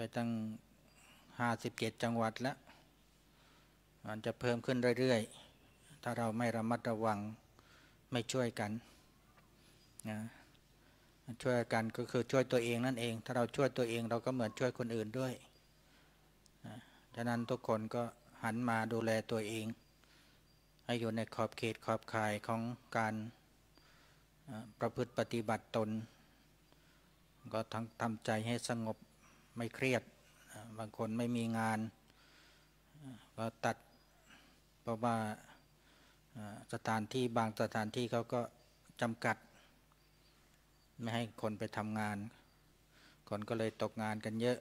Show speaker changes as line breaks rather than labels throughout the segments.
ไปตั้งห้าสิบเจ็ดจังหวัดแล้วมันจะเพิ่มขึ้นเรื่อยๆ ถ้าเราไม่ระมัดระวังไม่ช่วยกันนะช่วยกันก็คือช่วยตัวเองนั่นเอง ถ้าเราช่วยตัวเองเราก็เหมือนช่วยคนอื่นด้วยนะฉะนั้นทุกคนก็หันมาดูแลตัวเอง ให้อยู่ในขอบเขตขอบข่ายของการประพฤติปฏิบัติตน ก็ทั้งทำใจให้สงบ ไม่เครียด บางคนไม่มีงานก็ตัดเพราะว่าสถานที่บางสถานที่เขาก็จำกัด ไม่ให้คนไปทำงาน คนก็เลยตกงานกันเยอะ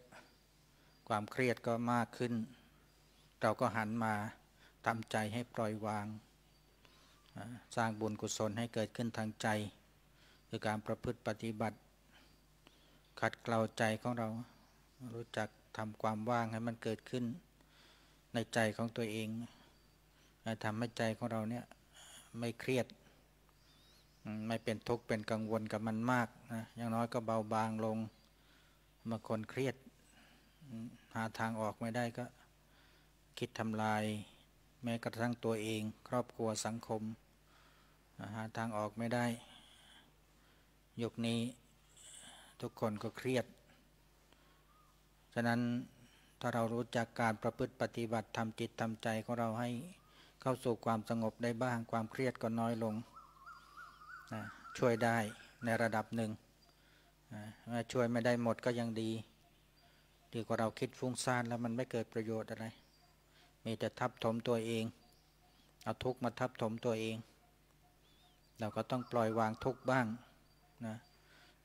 ความเครียดก็มากขึ้น เราก็หันมาทำใจให้ปล่อยวาง สร้างบุญกุศลให้เกิดขึ้นทางใจ คือการประพฤติปฏิบัติ ขัดเกลาใจของเรา รู้จักทำความว่างให้มันเกิดขึ้นในใจของตัวเองทำให้ใจของเราเนี่ยไม่เครียด ไม่เป็นทุกข์เป็นกังวลกับมันมากนะอย่างน้อยก็เบาบางลงบางคนเครียด หาทางออกไม่ได้ก็คิดทำลาย แม้กระทั่งตัวเอง ครอบครัวสังคม หาทางออกไม่ได้ยุคนี้ทุกคนก็เครียด ฉะนั้นถ้าเรารู้จักการประพฤติปฏิบัติทำจิตทำใจของเราให้เข้าสู่ความสงบได้บ้างความเครียดก็น้อยลงนะช่วยได้ในระดับหนึ่งนะช่วยไม่ได้หมดก็ยังดี ดีกว่าเราคิดฟุ้งซ่านแล้วมันไม่เกิดประโยชน์อะไร มีแต่ทับถมตัวเอง เอาทุกมาทับถมตัวเอง เราก็ต้องปล่อยวางทุกบ้างนะ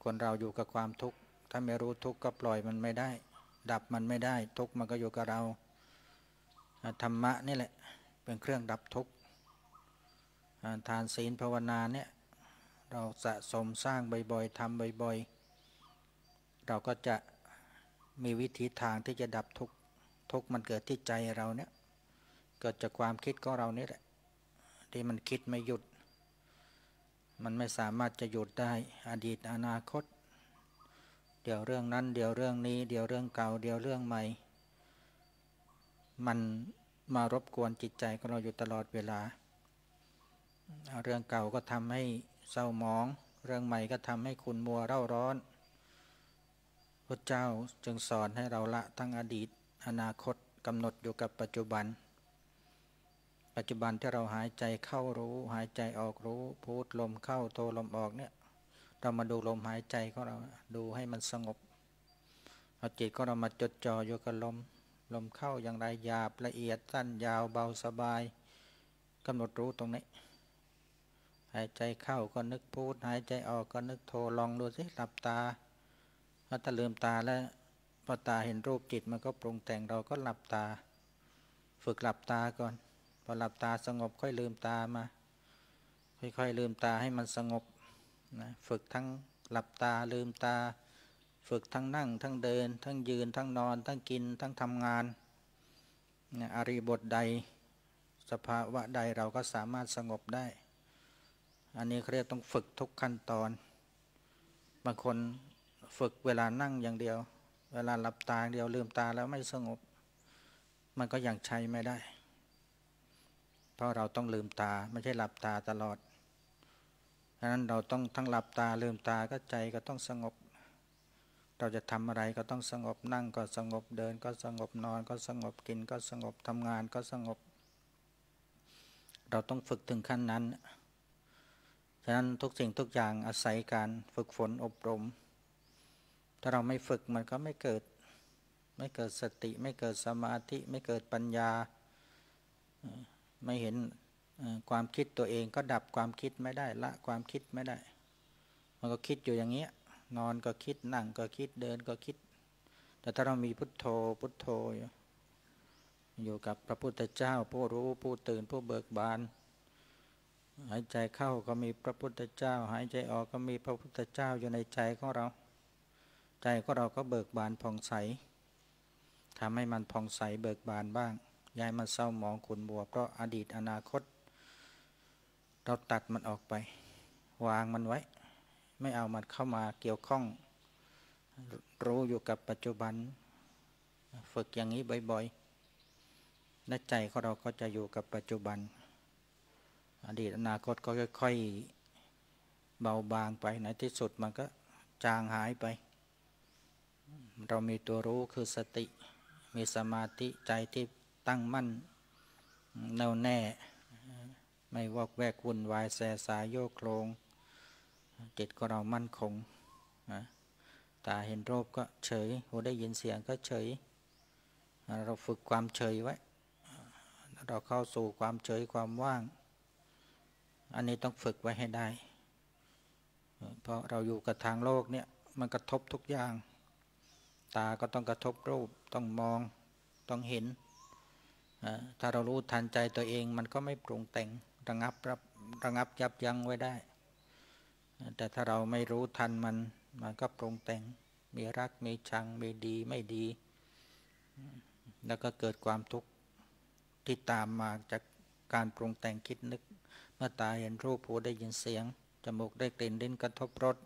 คนเราอยู่กับความทุกข์ถ้าไม่รู้ทุกข์ก็ปล่อยมันไม่ได้ ดับมันไม่ได้ ทุกมันก็อยู่กับเราธรรมะนี่แหละ เป็นเครื่องดับทุกข์ทานศีลภาวนาเนี่ยเราสะสมสร้างบ่อยๆทำบ่อยๆ เราก็จะมีวิธีทางที่จะดับทุกทุกมันเกิดที่ใจเราเนี่ยเกิดจากความคิดของเรานี่แหละที่มันคิดไม่หยุด มันไม่สามารถจะหยุดได้อดีตอนาคต เดี๋ยวเรื่องนั้น เดี๋ยวเรื่องนี้ เดี๋ยวเรื่องเก่า เดี๋ยวเรื่องใหม่ มันมารบกวนจิตใจของเราอยู่ตลอดเวลา เรื่องเก่าก็ทำให้เศร้าหมอง เรื่องใหม่ก็ทำให้คุณมัวเร่าร้อนพระเจ้าจึงสอนให้เราละทั้งอดีต อนาคตกำหนดอยู่กับปัจจุบัน ปัจจุบันที่เราหายใจเข้ารู้ หายใจออกรู้ พูดลมเข้าโทลมออกเนี่ย เรามาดูลมหายใจของเราดูให้มันสงบเอาจิตก็เรามาจดจ่ออยู่กับลม ลมเข้าอย่างไรหยาบละเอียดสั้นยาวเบาสบายกำหนดรู้ตรงนี้ หายใจเข้าก็นึกพูด หายใจออกก็นึกโทรลองดูสิหลับตาถ้าลืมตาแล้วพอตาเห็นรูปจิตมันก็ปรุงแต่งเราก็หลับตา ฝึกหลับตาก่อน พอหลับตาสงบค่อยลืมตามา ค่อยๆลืมตาให้มันสงบ นะฝึกทั้งหลับตาลืมตา ฝึกทั้งนั่ง ทั้งเดิน ทั้งยืน ทั้งนอน ทั้งกิน ทั้งทำงานนี่ยอริบทใด สภาวะใดเราก็สามารถสงบได้ อันนี้เรียกต้องฝึกทุกขั้นตอน บางคนฝึกเวลานั่งอย่างเดียว เวลาหลับตาเดียวลืมตาแล้วไม่สงบ มันก็ยังใช้ไม่ได้ เพราะเราต้องลืมตาไม่ใช่หลับตาตลอด ดังนั้นเราต้องทั้งหลับตาลืมตาก็ใจก็ต้องสงบ เราจะทำอะไรก็ต้องสงบนั่งก็สงบเดินก็สงบนอนก็สงบกินก็สงบทำงานก็สงบ เราต้องฝึกถึงขั้นนั้นฉะนั้นทุกสิ่งทุกอย่างอาศัยการฝึกฝนอบรม ถ้าเราไม่ฝึกมันก็ไม่เกิด ไม่เกิดสติ ไม่เกิดสมาธิ ไม่เกิดปัญญา ไม่เห็น ความคิดตัวเองก็ดับความคิดไม่ได้ละความคิดไม่ได้ มันก็คิดอยู่อย่างเงี้ยนอนก็คิดนั่งก็คิดเดินก็คิด แต่ถ้าเรามีพุทโธพุทโธอยู่อยู่กับพระพุทธเจ้าผู้รู้ผู้ตื่นผู้เบิกบาน หายใจเข้าก็มีพระพุทธเจ้า หายใจออกก็มีพระพุทธเจ้าอยู่ในใจของเรา ใจของเราก็เบิกบานผ่องใสทำให้มันผ่องใสเบิกบานบ้างย้ายมันเศร้าหมองขุนบัวเพราะอดีตอนาคต เราตัดมันออกไป วางมันไว้ ไม่เอามันเข้ามาเกี่ยวข้อง รู้อยู่กับปัจจุบัน ฝึกอย่างนี้บ่อยๆและใจของเราก็จะอยู่กับปัจจุบัน อดีตอนาคตก็ค่อยๆเบาบางไปในที่สุดมันก็จางหายไป เรามีตัวรู้คือสติ มีสมาธิใจที่ตั้งมั่นแน่วแน่ ไม่วอกแวกวุ่นวายแสสายโยกโครง จิตของเรามั่นคงตาเห็นรูปก็เฉย หูได้ยินเสียงก็เฉย เราฝึกความเฉยไว้ เราเข้าสู่ความเฉยความว่าง อันนี้ต้องฝึกไว้ให้ได้ เพราะเราอยู่กับทางโลกเนี่ยมันกระทบทุกอย่าง ตาก็ต้องกระทบรูป ต้องมอง ต้องเห็น ถ้าเรารู้ทันใจตัวเองมันก็ไม่ปรุงแต่ง ระงับรับระงับยับยั้งไว้ได้ แต่ถ้าเราไม่รู้ทันมันมันก็ปรุงแต่ง มีรักมีชังมีดีไม่ดี แล้วก็เกิดความทุกข์ที่ตามมาจากการปรุงแต่งคิดนึก เมื่อตาเห็นรูปหูได้ยินเสียง จมูกได้กลิ่นลิ้นกระทบรส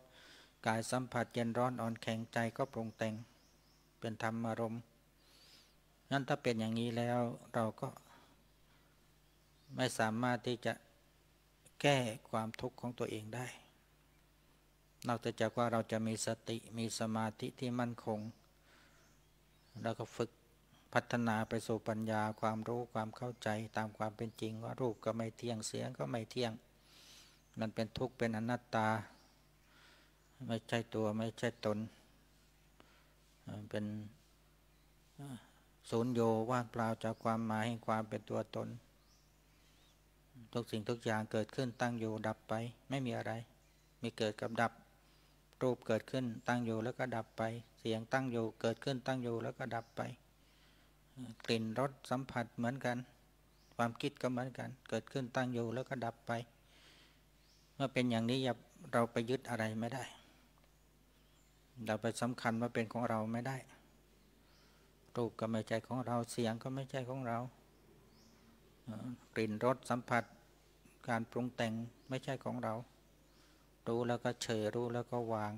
กายสัมผัสเย็นร้อนอ่อนแข็งใจก็ปรุงแต่งเป็นธรรมอารมณ์นั้นถ้าเป็นอย่างนี้แล้วเราก็ ไม่สามารถที่จะแก้ความทุกข์ของตัวเองได้ นอกจากว่าเราจะมีสติมีสมาธิที่มั่นคง แล้วก็ฝึกพัฒนาไปสู่ปัญญาความรู้ความเข้าใจตามความเป็นจริงว่ารูปก็ไม่เที่ยงเสียงก็ไม่เที่ยง มันเป็นทุกข์เป็นอนัตตา ไม่ใช่ตัวไม่ใช่ตน เป็นศูนย์โยว่างเปล่าจากความหมายแห่งความเป็นตัวตน ทุกสิ่งทุกอย่างเกิดขึ้นตั้งอยู่ดับไปไม่มีอะไร มีเกิดกับดับ รูปเกิดขึ้นตั้งอยู่แล้วก็ดับไป เสียงตั้งอยู่เกิดขึ้นตั้งอยู่แล้วก็ดับไป กลิ่นรสสัมผัสเหมือนกัน ความคิดก็เหมือนกัน เกิดขึ้นตั้งอยู่แล้วก็ดับไป เมื่อเป็นอย่างนี้อย่าเราไปยึดอะไรไม่ได้ เราไปสำคัญว่าเป็นของเราไม่ได้รูปก็ไม่ใช่ของเราเสียงก็ไม่ใช่ของเรากลิ่นรสสัมผัส การปรุงแต่งไม่ใช่ของเรา รู้แล้วก็เฉยรู้แล้วก็วาง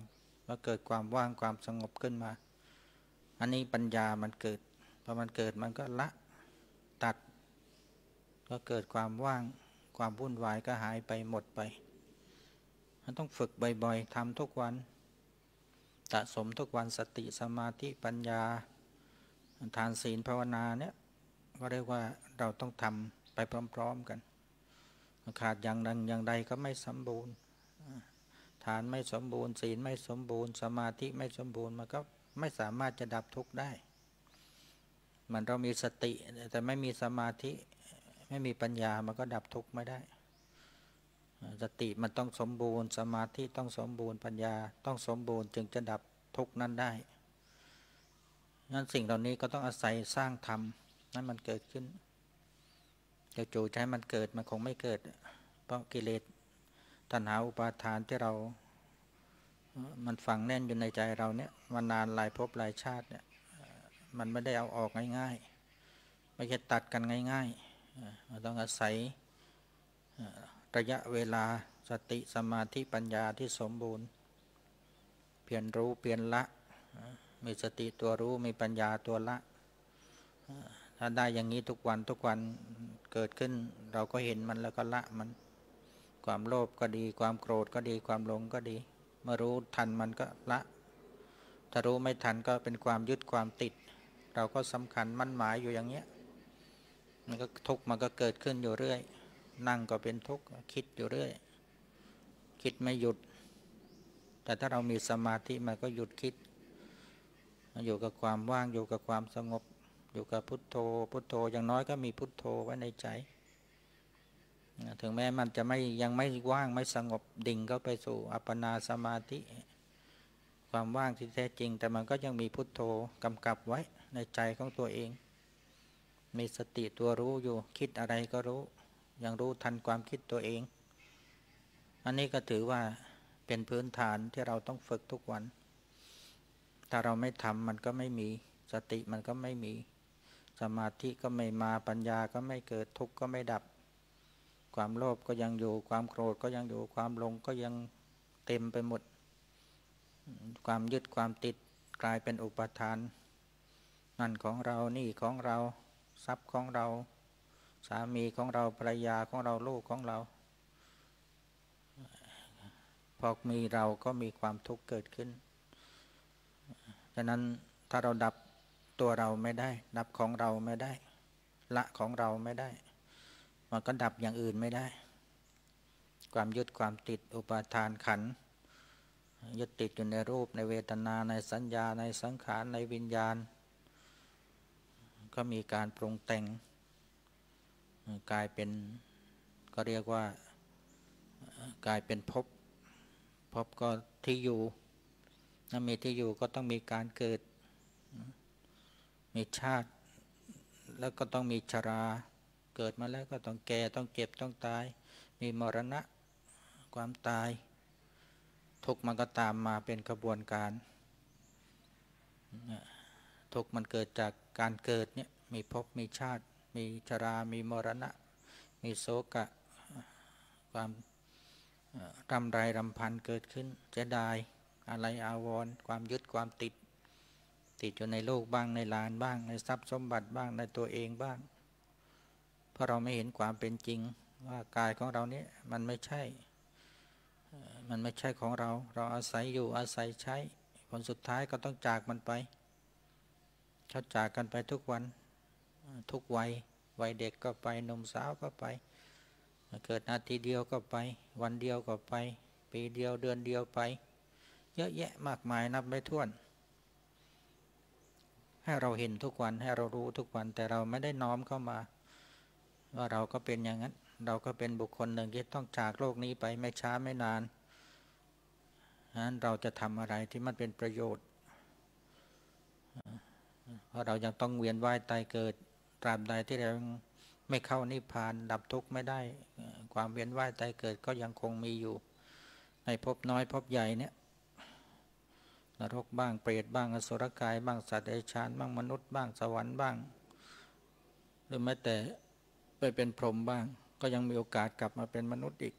ว่าเกิดความว่างความสงบขึ้นมา อันนี้ปัญญามันเกิดพอมันเกิดมันก็ละตัด ก็เกิดความว่างความวุ่นวายก็หายไปหมดไป มันต้องฝึกบ่อยๆทำทุกวันสะสมทุกวันสติสมาธิปัญญา ทานศีลภาวนาเนี่ยก็เรียกว่าเราต้องทำไปพร้อม ๆกัน ขาดอย่างใดอย่างใดก็ไม่สมบูรณ์ฐานไม่สมบูรณ์ ศีลไม่สมบูรณ์ สมาธิไม่สมบูรณ์มันก็ไม่สามารถจะดับทุกข์ได้ มันเรามีสติแต่ไม่มีสมาธิไม่มีปัญญามันก็ดับทุกข์ไม่ได้ สติมันต้องสมบูรณ์ สมาธิต้องสมบูรณ์ปัญญาต้องสมบูรณ์ จึงจะดับทุกข์นั้นได้นั้นสิ่งเหล่านี้ก็ต้องอาศัยสร้างธรรมนั้นมันเกิดขึ้น จะจูใช้มันเกิดมันคงไม่เกิด เพราะกิเลสตัณหาอุปาทานที่เรา มันฝังแน่นอยู่ในใจเราเนี่ยมานานหลายภพหลายชาติเนี่ยมันไม่ได้เอาออกง่ายๆ ไม่ใช่ตัดกันง่ายๆมันต้องอาศัยระยะเวลาสติสมาธิปัญญาที่สมบูรณ์ เปลี่ยนรู้เปลี่ยนละ มีสติตัวรู้มีปัญญาตัวละ ถ้าได้อย่างนี้ทุกวันทุกวันเกิดขึ้น เราก็เห็นมันแล้วก็ละมัน ความโลภก็ดี ความโกรธก็ดีความหลงก็ดี เมื่อรู้ทันมันก็ละ ถ้ารู้ไม่ทันก็เป็นความยึดความติด เราก็สำคัญมั่นหมายอยู่อย่างเนี้ยมันก็ทุกมันก็เกิดขึ้นอยู่เรื่อย นั่งก็เป็นทุกข์คิดอยู่เรื่อย คิดไม่หยุด แต่ถ้าเรามีสมาธิมันก็หยุดคิด อยู่กับความว่างอยู่กับความสงบ อยู่กับพุทโธ พุทโธอย่างน้อยก็มีพุทโธไว้ในใจ ถึงแม้มันจะไม่ยังไม่ว่างไม่สงบดิ่งก็ไปสู่อัปปนาสมาธิ ความว่างที่แท้จริง แต่มันก็ยังมีพุทโธกำกับไว้ในใจของตัวเอง มีสติตัวรู้อยู่คิดอะไรก็รู้ ยังรู้ทันความคิดตัวเอง อันนี้ก็ถือว่าเป็นพื้นฐานที่เราต้องฝึกทุกวัน ถ้าเราไม่ทำมันก็ไม่มีสติมันก็ไม่มี สมาธิก็ไม่มาปัญญาก็ไม่เกิดทุกข์ก็ไม่ดับ ความโลภก็ยังอยู่ความโกรธก็ยังอยู่ความหลงก็ยังเต็มไปหมด ความยึดความติดกลายเป็นอุปทาน นั่นของเรานี่ของเราทรัพย์ของเรา สามีของเราภรรยาของเราลูกของเรา พอมีเราก็มีความทุกข์เกิดขึ้น ฉะนั้นถ้าเราดับ ตัวเราไม่ได้ ดับของเราไม่ได้ ละของเราไม่ได้ มันก็ดับอย่างอื่นไม่ได้ ความยึดความติดอุปาทานขัน ยึดติดอยู่ในรูปในเวทนาในสัญญาในสังขารในวิญญาณ ก็มีการปรุงแต่ง กลายเป็นก็เรียกว่ากลายเป็นภพภพก็ที่อยู่ถ้ามีที่อยู่ก็ต้องมีการเกิด มีชาติ แล้วก็ต้องมีชรา เกิดมาแล้วก็ต้องแก่ต้องเจ็บต้องตาย มีมรณะความตาย ทุกมันก็ตามมาเป็นกระบวนการทุกมันเกิดจากการเกิดเนี่ยมีภพมีชาติ มีชรา มีมรณะ มีโศกะความรำไรรำพันเกิดขึ้นเสียดาย อะไรอาวรณ์ความยึดความติด ติดอยู่ในโลกบ้างในลานบ้าง ในทรัพย์สมบัติบ้างในตัวเองบ้าง เพราะเราไม่เห็นความเป็นจริงว่ากายของเรานี้มันไม่ใช่ มันไม่ใช่ของเรา เราอาศัยอยู่อาศัยใช้ผลสุดท้ายก็ต้องจากมันไปเขาจากกันไปทุกวันทุกวัยวัยเด็กก็ไปนมสาวก็ไป เกิดนาทีเดียวก็ไป วันเดียวก็ไป ปีเดียวเดือนเดียวไป เยอะแยะมากมายนับไม่ถ้วน ให้เราเห็นทุกวันให้เรารู้ทุกวัน แต่เราไม่ได้น้อมเข้ามา ว่าเราก็เป็นอย่างนั้น เราก็เป็นบุคคลหนึ่งที่ต้องจากโลกนี้ไปไม่ช้าไม่นานนั้นเราจะทำอะไรที่มันเป็นประโยชน์เพราะเรายังต้องเวียนว่ายตายเกิดตราบใดที่เราไม่เข้านิพพานดับทุกข์ไม่ได้ ความเวียนว่ายตายเกิดก็ยังคงมีอยู่ ในภพน้อยภพใหญ่เนี่ย นรกบ้างเปรตบ้างอสุรกายบ้างสัตว์เดรัจฉานบ้างมนุษย์บ้างสวรรค์บ้าง หรือแม้แต่ไปเป็นพรหมบ้าง ก็ยังมีโอกาสกลับมาเป็นมนุษย์อีก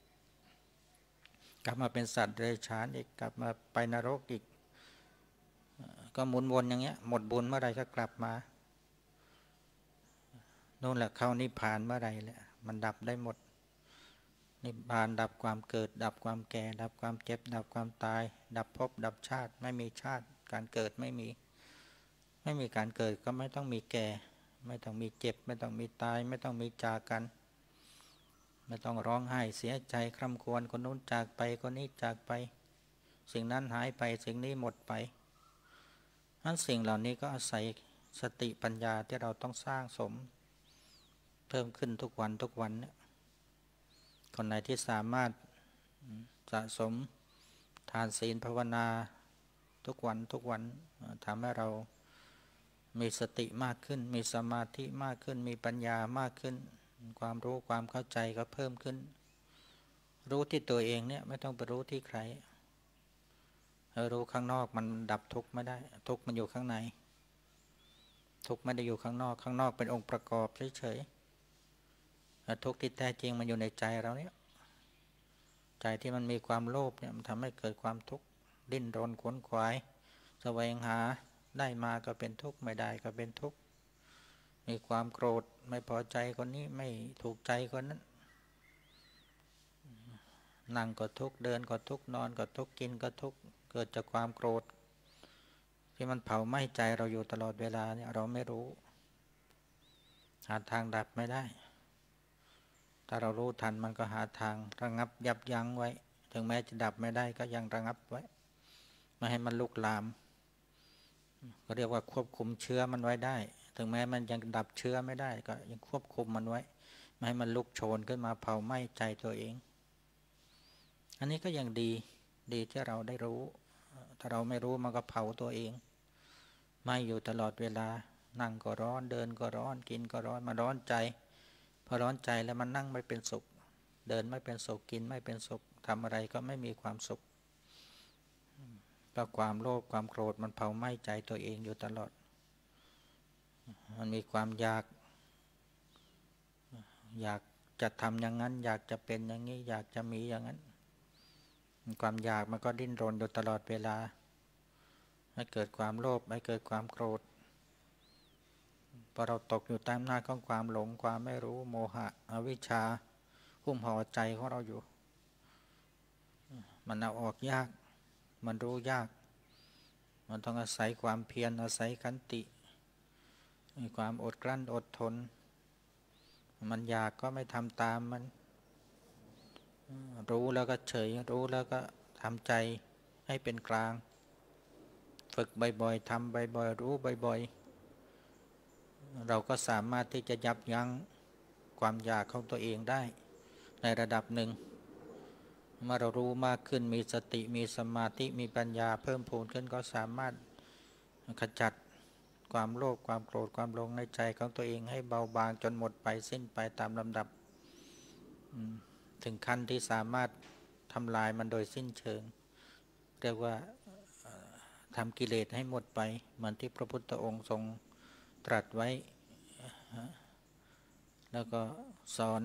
กลับมาเป็นสัตว์เดรัจฉานอีกกลับมาไปนรกอีก ก็หมุนวนอย่างเงี้ยหมดบุญเมื่อไรก็กลับมานู่นแหละเข้านิพพานเมื่อไรแหละมันดับได้หมด นิพพานดับความเกิด ดับความแก่ ดับความเจ็บ ดับความตาย ดับภพดับชาติไม่มีชาติ การเกิดไม่มี ไม่มีการเกิดก็ไม่ต้องมีแก่ ไม่ต้องมีเจ็บ ไม่ต้องมีตาย ไม่ต้องมีจากกัน ไม่ต้องร้องไห้เสียใจคร่ำควรคนนู้นจากไปคนนี้จากไป สิ่งนั้นหายไปสิ่งนี้หมดไปนั้นสิ่งเหล่านี้ก็อาศัยสติปัญญาที่เราต้องสร้างสม เพิ่มขึ้นทุกวันทุกวันเนี่ย คนไหนที่สามารถสะสมทานศีลภาวนาทุกวันทุกวันทำให้เรามีสติมากขึ้น มีสมาธิมากขึ้น มีปัญญามากขึ้น ความรู้ความเข้าใจก็เพิ่มขึ้น รู้ที่ตัวเองเนี่ยไม่ต้องไปรู้ที่ใครรู้ข้างนอกมันดับทุกข์ไม่ได้ ทุกข์มันอยู่ข้างใน ทุกข์ไม่ได้อยู่ข้างนอกข้างนอกเป็นองค์ประกอบเฉยๆ ทุกข์ที่แท้จริงมันอยู่ในใจเราเนี่ย ใจที่มันมีความโลภเนี่ยมันทำให้เกิดความทุกข์ดิ้นรนขวนขวายแสวงหาได้มาก็เป็นทุกข์ไม่ได้ก็เป็นทุกข์มีความโกรธไม่พอใจคนนี้ไม่ถูกใจคนนั้นนั่งก็ทุกข์เดินก็ทุกข์นอนก็ทุกข์กินก็ทุกข์เกิดจากความโกรธ ที่มันเผาไหม้ใจเราอยู่ตลอดเวลาเนี่ยเราไม่รู้ หาทางดับไม่ได้ ถ้าเรารู้ทันมันก็หาทางระงับยับยั้งไว้ ถึงแม้จะดับไม่ได้ก็ยังระงับไว้ ไม่ให้มันลุกลาม ก็เรียกว่าควบคุมเชื้อมันไว้ได้ ถึงแม้มันยังดับเชื้อไม่ได้ ก็ยังควบคุมมันไว้ ไม่ให้มันลุกโชนขึ้นมาเผาไหม้ใจตัวเอง อันนี้ก็ยังดีดีที่เราได้รู้ ถ้าเราไม่รู้มันก็เผาตัวเอง ไม่อยู่ตลอดเวลา นั่งก็ร้อน เดินก็ร้อน กินก็ร้อน มาร้อนใจ พอร้อนใจแล้วมันนั่งไม่เป็นสุข เดินไม่เป็นสุขกินไม่เป็นสุขทำอะไรก็ไม่มีความสุขเพราะความโลภความโกรธมันเผาไหม้ใจตัวเองอยู่ตลอด มันมีความอยาก อยากจะทำอย่างนั้น อยากจะเป็นอย่างนี้ อยากจะมีอย่างนั้น ความอยากมันก็ดิ้นรนอยู่ตลอดเวลาให้เกิดความโลภให้เกิดความโกรธ ราะเราตกอยู่ใต้อำนาจของความหลงความไม่รู้โมหะอวิชชา หุ้มห่อใจของเราอยู่ มันเอาออกยาก มันรู้ยาก มันต้องอาศัยความเพียรอาศัยขันติมีความอดกลั้นอดทน มันอยากก็ไม่ทำตามมัน รู้แล้วก็เฉย รู้แล้วก็ทำใจให้เป็นกลาง ฝึกบ่อยๆทำบ่อยๆรู้บ่อยๆ เราก็สามารถที่จะยับยั้งความอยากของตัวเองได้ในระดับหนึ่ง เมื่อเรารู้มากขึ้นมีสติมีสมาธิมีปัญญาเพิ่มพูนขึ้นก็สามารถขจัดความโลภความโกรธความหลงในใจของตัวเองให้เบาบางจนหมดไปสิ้นไปตามลำดับ ถึงขั้นที่สามารถทำลายมันโดยสิ้นเชิง เรียกว่าทำกิเลสให้หมดไป เหมือนที่พระพุทธองค์ทรง ตรัสไว้ แล้วก็สอน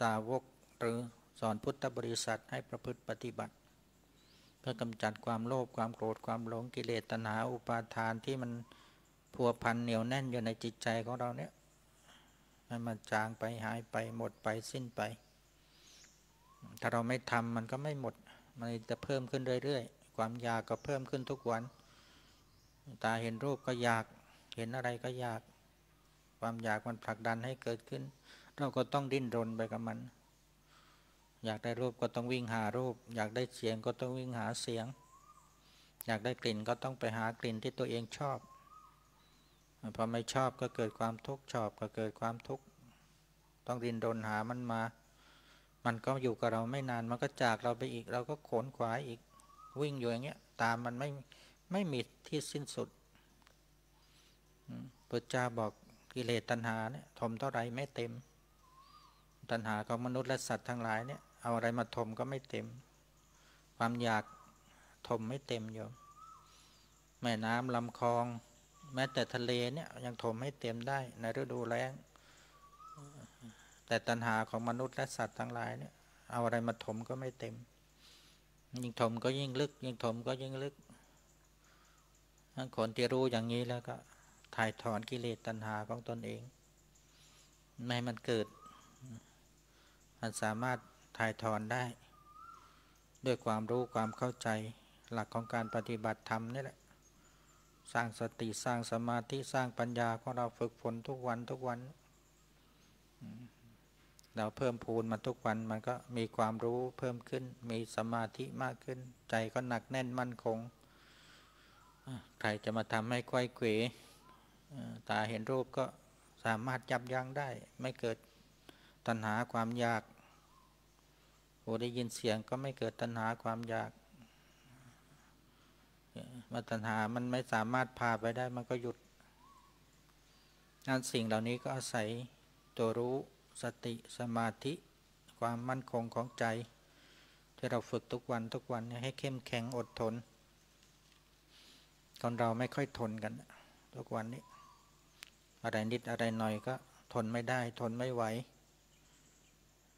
สาวกหรือสอนพุทธบริษัทให้ประพฤติปฏิบัติ เพื่อกำจัดความโลภความโกรธความหลงกิเลสตัณหาอุปาทานที่มันพัวพันเหนียวแน่นอยู่ในจิตใจของเราเนี่ยให้มันจางไปหายไปหมดไปสิ้นไป ถ้าเราไม่ทำมันก็ไม่หมด มันจะเพิ่มขึ้นเรื่อยๆ ความอยากก็เพิ่มขึ้นทุกวัน ตาเห็นรูปก็อยาก ห็นอะไรก็อยาก ความอยากมันผลักดันให้เกิดขึ้น เราก็ต้องดิ้นรนไปกับมัน อยากได้รูปก็ต้องวิ่งหารูป อยากได้เสียงก็ต้องวิ่งหาเสียง อยากได้กลิ่นก็ต้องไปหากลิ่นที่ตัวเองชอบพอไม่ชอบก็เกิดความทุกข์ชอบก็เกิดความทุกข์ต้องรินรนหามันมา มันก็อยู่กับเราไม่นานมันก็จากเราไปอีก เราก็ขนขวายอีกวิ่งอยู่อย่างเงี้ยตามมันไม่ไม่มีที่สิ้นสุด พระเจ้าบอกกิเลสตัณหาเนี่ยทมเท่าไรไม่เต็ม ตัณหาของมนุษย์และสัตว์ทั้งหลายเนี่ยเอาอะไรมาทมก็ไม่เต็ม ความอยากทมไม่เต็มโยมแม่น้ำลำคลอง แม้แต่ทะเลเนี่ยยังถมให้เต็มได้ในฤดูแล้ง แต่ตัณหาของมนุษย์และสัตว์ทั้งหลายเนี่ยเอาอะไรมาถมก็ไม่เต็ม ยิ่งถมก็ยิ่งลึก ยิ่งถมก็ยิ่งลึกคนที่รู้อย่างนี้แล้วก็ ถ่ายถอนกิเลสตัณหาของตนเอง ไม่มันเกิด มันสามารถถ่ายถอนได้ ด้วยความรู้ความเข้าใจหลักของการปฏิบัติธรรมนี่แหละ สร้างสติสร้างสมาธิสร้างปัญญาของเราฝึกฝนทุกวันทุกวัน เราเพิ่มพูนมาทุกวันมันก็มีความรู้เพิ่มขึ้น มีสมาธิมากขึ้น ใจก็หนักแน่นมั่นคงใครจะมาทำให้ควายเขว ตาเห็นรูปก็สามารถยับยั้งได้ ไม่เกิดตัณหาความอยาก หูได้ยินเสียงก็ไม่เกิดตัณหาความอยากมาตัญหามันไม่สามารถพาไปได้มันก็หยุดงานสิ่งเหล่านี้ก็อาศัยตัวรู้สติสมาธิความมั่นคงของใจ ที่เราฝึกทุกวันทุกวันให้เข้มแข็งอดทนคนเราไม่ค่อยทนกัน ทุกวันนี้ อะไรนิดอะไรหน่อยก็ทนไม่ได้ทนไม่ไหว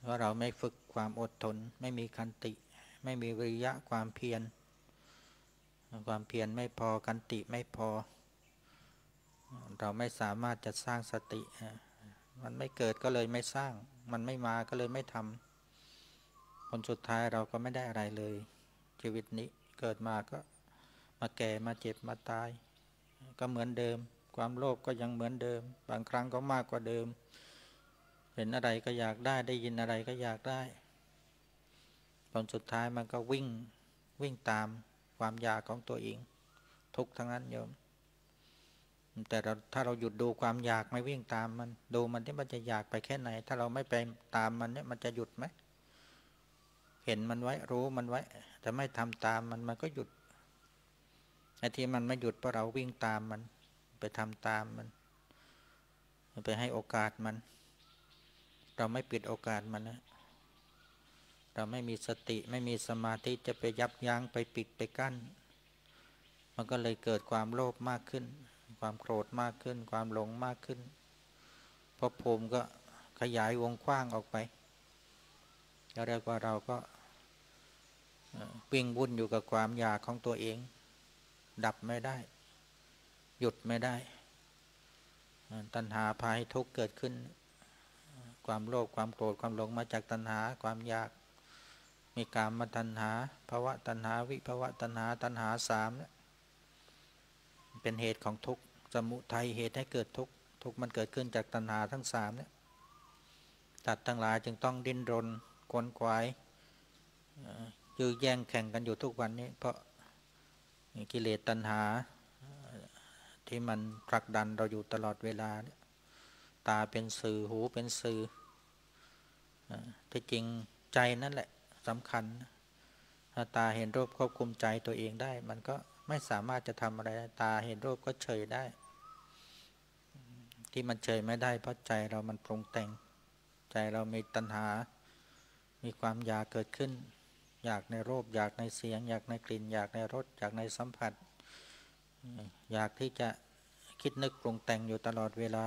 เพราะเราไม่ฝึกความอดทน ไม่มีคันติ ไม่มีวิริยะความเพียร ความเพียรไม่พอกันติไม่พอ เราไม่สามารถจะสร้างสติ มันไม่เกิดก็เลยไม่สร้าง มันไม่มาก็เลยไม่ทำผลสุดท้ายเราก็ไม่ได้อะไรเลย ชีวิตนี้เกิดมาก็มาแก่มาเจ็บมาตาย ก็เหมือนเดิม ความโลภก็ยังเหมือนเดิม บางครั้งก็มากกว่าเดิม เห็นอะไรก็อยากได้ได้ยินอะไรก็อยากได้ผลสุดท้ายมันก็วิ่งวิ่งตามความอยากของตัวเอง ทุกทั้งนั้นโยม แต่เราถ้าเราหยุดดูความอยากไม่วิ่งตามมัน ดูมันที่มันจะอยากไปแค่ไหน ถ้าเราไม่ไปตามมันเนี่ยมันจะหยุดไหมเห็นมันไว้รู้มันไว้ แต่ไม่ทำตามมันมันก็หยุดไอ้ที่มันไม่หยุดเพราะเราวิ่งตามมัน ไปทำตามมัน ไปให้โอกาสมัน เราไม่ปิดโอกาสมันนะเราไม่มีสติไม่มีสมาธิจะไปยับยั้งไปปิดไปกั้น มันก็เลยเกิดความโลภมากขึ้น ความโกรธมากขึ้น ความหลงมากขึ้นพอภูมิก็ขยายวงกว้างออกไปแล้วเรียกว่าเราก็วิ่งวุ่นอยู่กับความอยากของตัวเอง ดับไม่ได้ หยุดไม่ได้ ตัณหาพาให้ทุกข์เกิดขึ้น ความโลภความโกรธความหลงมาจากตัณหาความอยาก มีกามาตัณหาภาวะตัณหาวิภาวะตัณหาตัณหาสามเนี่ยเป็นเหตุของทุกข์สมุทัยเหตุให้เกิดทุกข์ทุกข์มันเกิดขึ้นจากตัณหาทั้งสามเนี่ยตัดทั้งหลายจึงต้องดิ้นรนกวนกวายยื้อแย่งแข่งกันอยู่ทุกวันนี้ เพราะกิเลสตัณหา ที่มันผลักดันเราอยู่ตลอดเวลา ตาเป็นสื่อหูเป็นสื่อที่จริงใจนั่นแหละสำคัญ ถ้าตาเห็นรูปควบคุมใจตัวเองได้ มันก็ไม่สามารถจะทำอะไรตาเห็นรูปก็เฉยได้ ที่มันเฉยไม่ได้เพราะใจเรามันปรุงแต่ง ใจเรามีตัณหา มีความอยากเกิดขึ้น อยากในรูป อยากในเสียง อยากในกลิ่น อยากในรสอยากในสัมผัส อยากที่จะคิดนึกปรุงแต่งอยู่ตลอดเวลา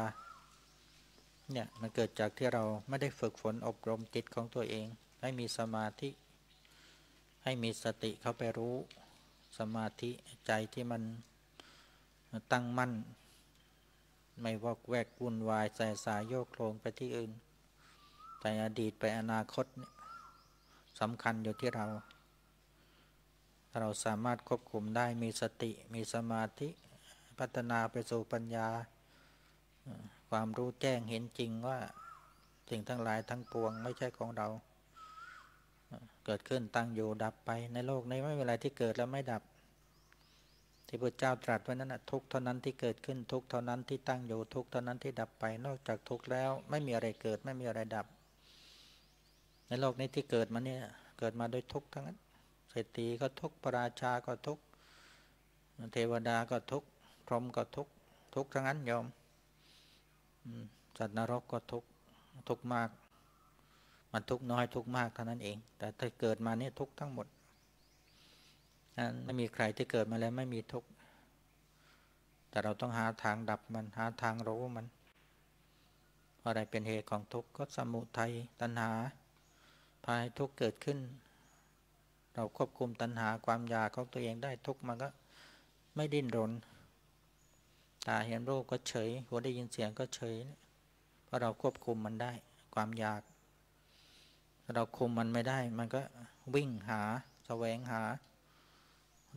เนี่ยมันเกิดจากที่เราไม่ได้ฝึกฝนอบรมจิตของตัวเอง ให้มีสมาธิ ให้มีสติเข้าไปรู้สมาธิใจที่มันตั้งมั่น ไม่วอกแวกวุ่นวายใส่สายโยกโคลงไปที่อื่นไปอดีตไปอนาคตสำคัญอยู่ที่เรา เราสามารถควบคุมได้มีสติมีสมาธิพัฒนาไปสู่ปัญญา ความรู้แจ้งเห็นจริงว่าสิ่งทั้งหลายทั้งปวงไม่ใช่ของเรา เกิดขึ้นตั้งอยู่ดับไปในโลกนี้ไม่มีอะไรที่เกิดแล้วไม่ดับ ที่พระเจ้าตรัสไว้นั้นทุกเท่านั้นที่เกิดขึ้นทุกเท่านั้นที่ตั้งอยู่ทุกเท่านั้นที่ดับไป นอกจากทุกแล้ว ไม่มีอะไรเกิดไม่มีอะไรดับ ในโลกนี้ที่เกิดมาเนี่ยเกิดมาโดยทุกทั้งนั้น รษฐีก็ทุกพระราชาก็ทุกเทวดาก็ทุกพรหมก็ทุกทุกทั้งนั้นโยมสัตว์นรกก็ทุกทุกมาก มันทุกน้อยทุกมากเท่านั้นเอง แต่ถ้าเกิดมาเนี่ยทุกทั้งหมดไม่มีใครที่เกิดมาแล้วไม่มีทุกแต่เราต้องหาทางดับมันหาทางรู้มันอะไรเป็นเหตุของทุกข์ก็สมุทัยตัณหา พายทุกข์เกิดขึ้น เราควบคุมตัณหาความอยากของตัวเองได้ทุกมันก็ไม่ดิ้นรน ตาเห็นรูปก็เฉย หัวได้ยินเสียงก็เฉย เพราะเราควบคุมมันได้ ความอยาก เราคุมมันไม่ได้ มันก็วิ่งหาแสวงหา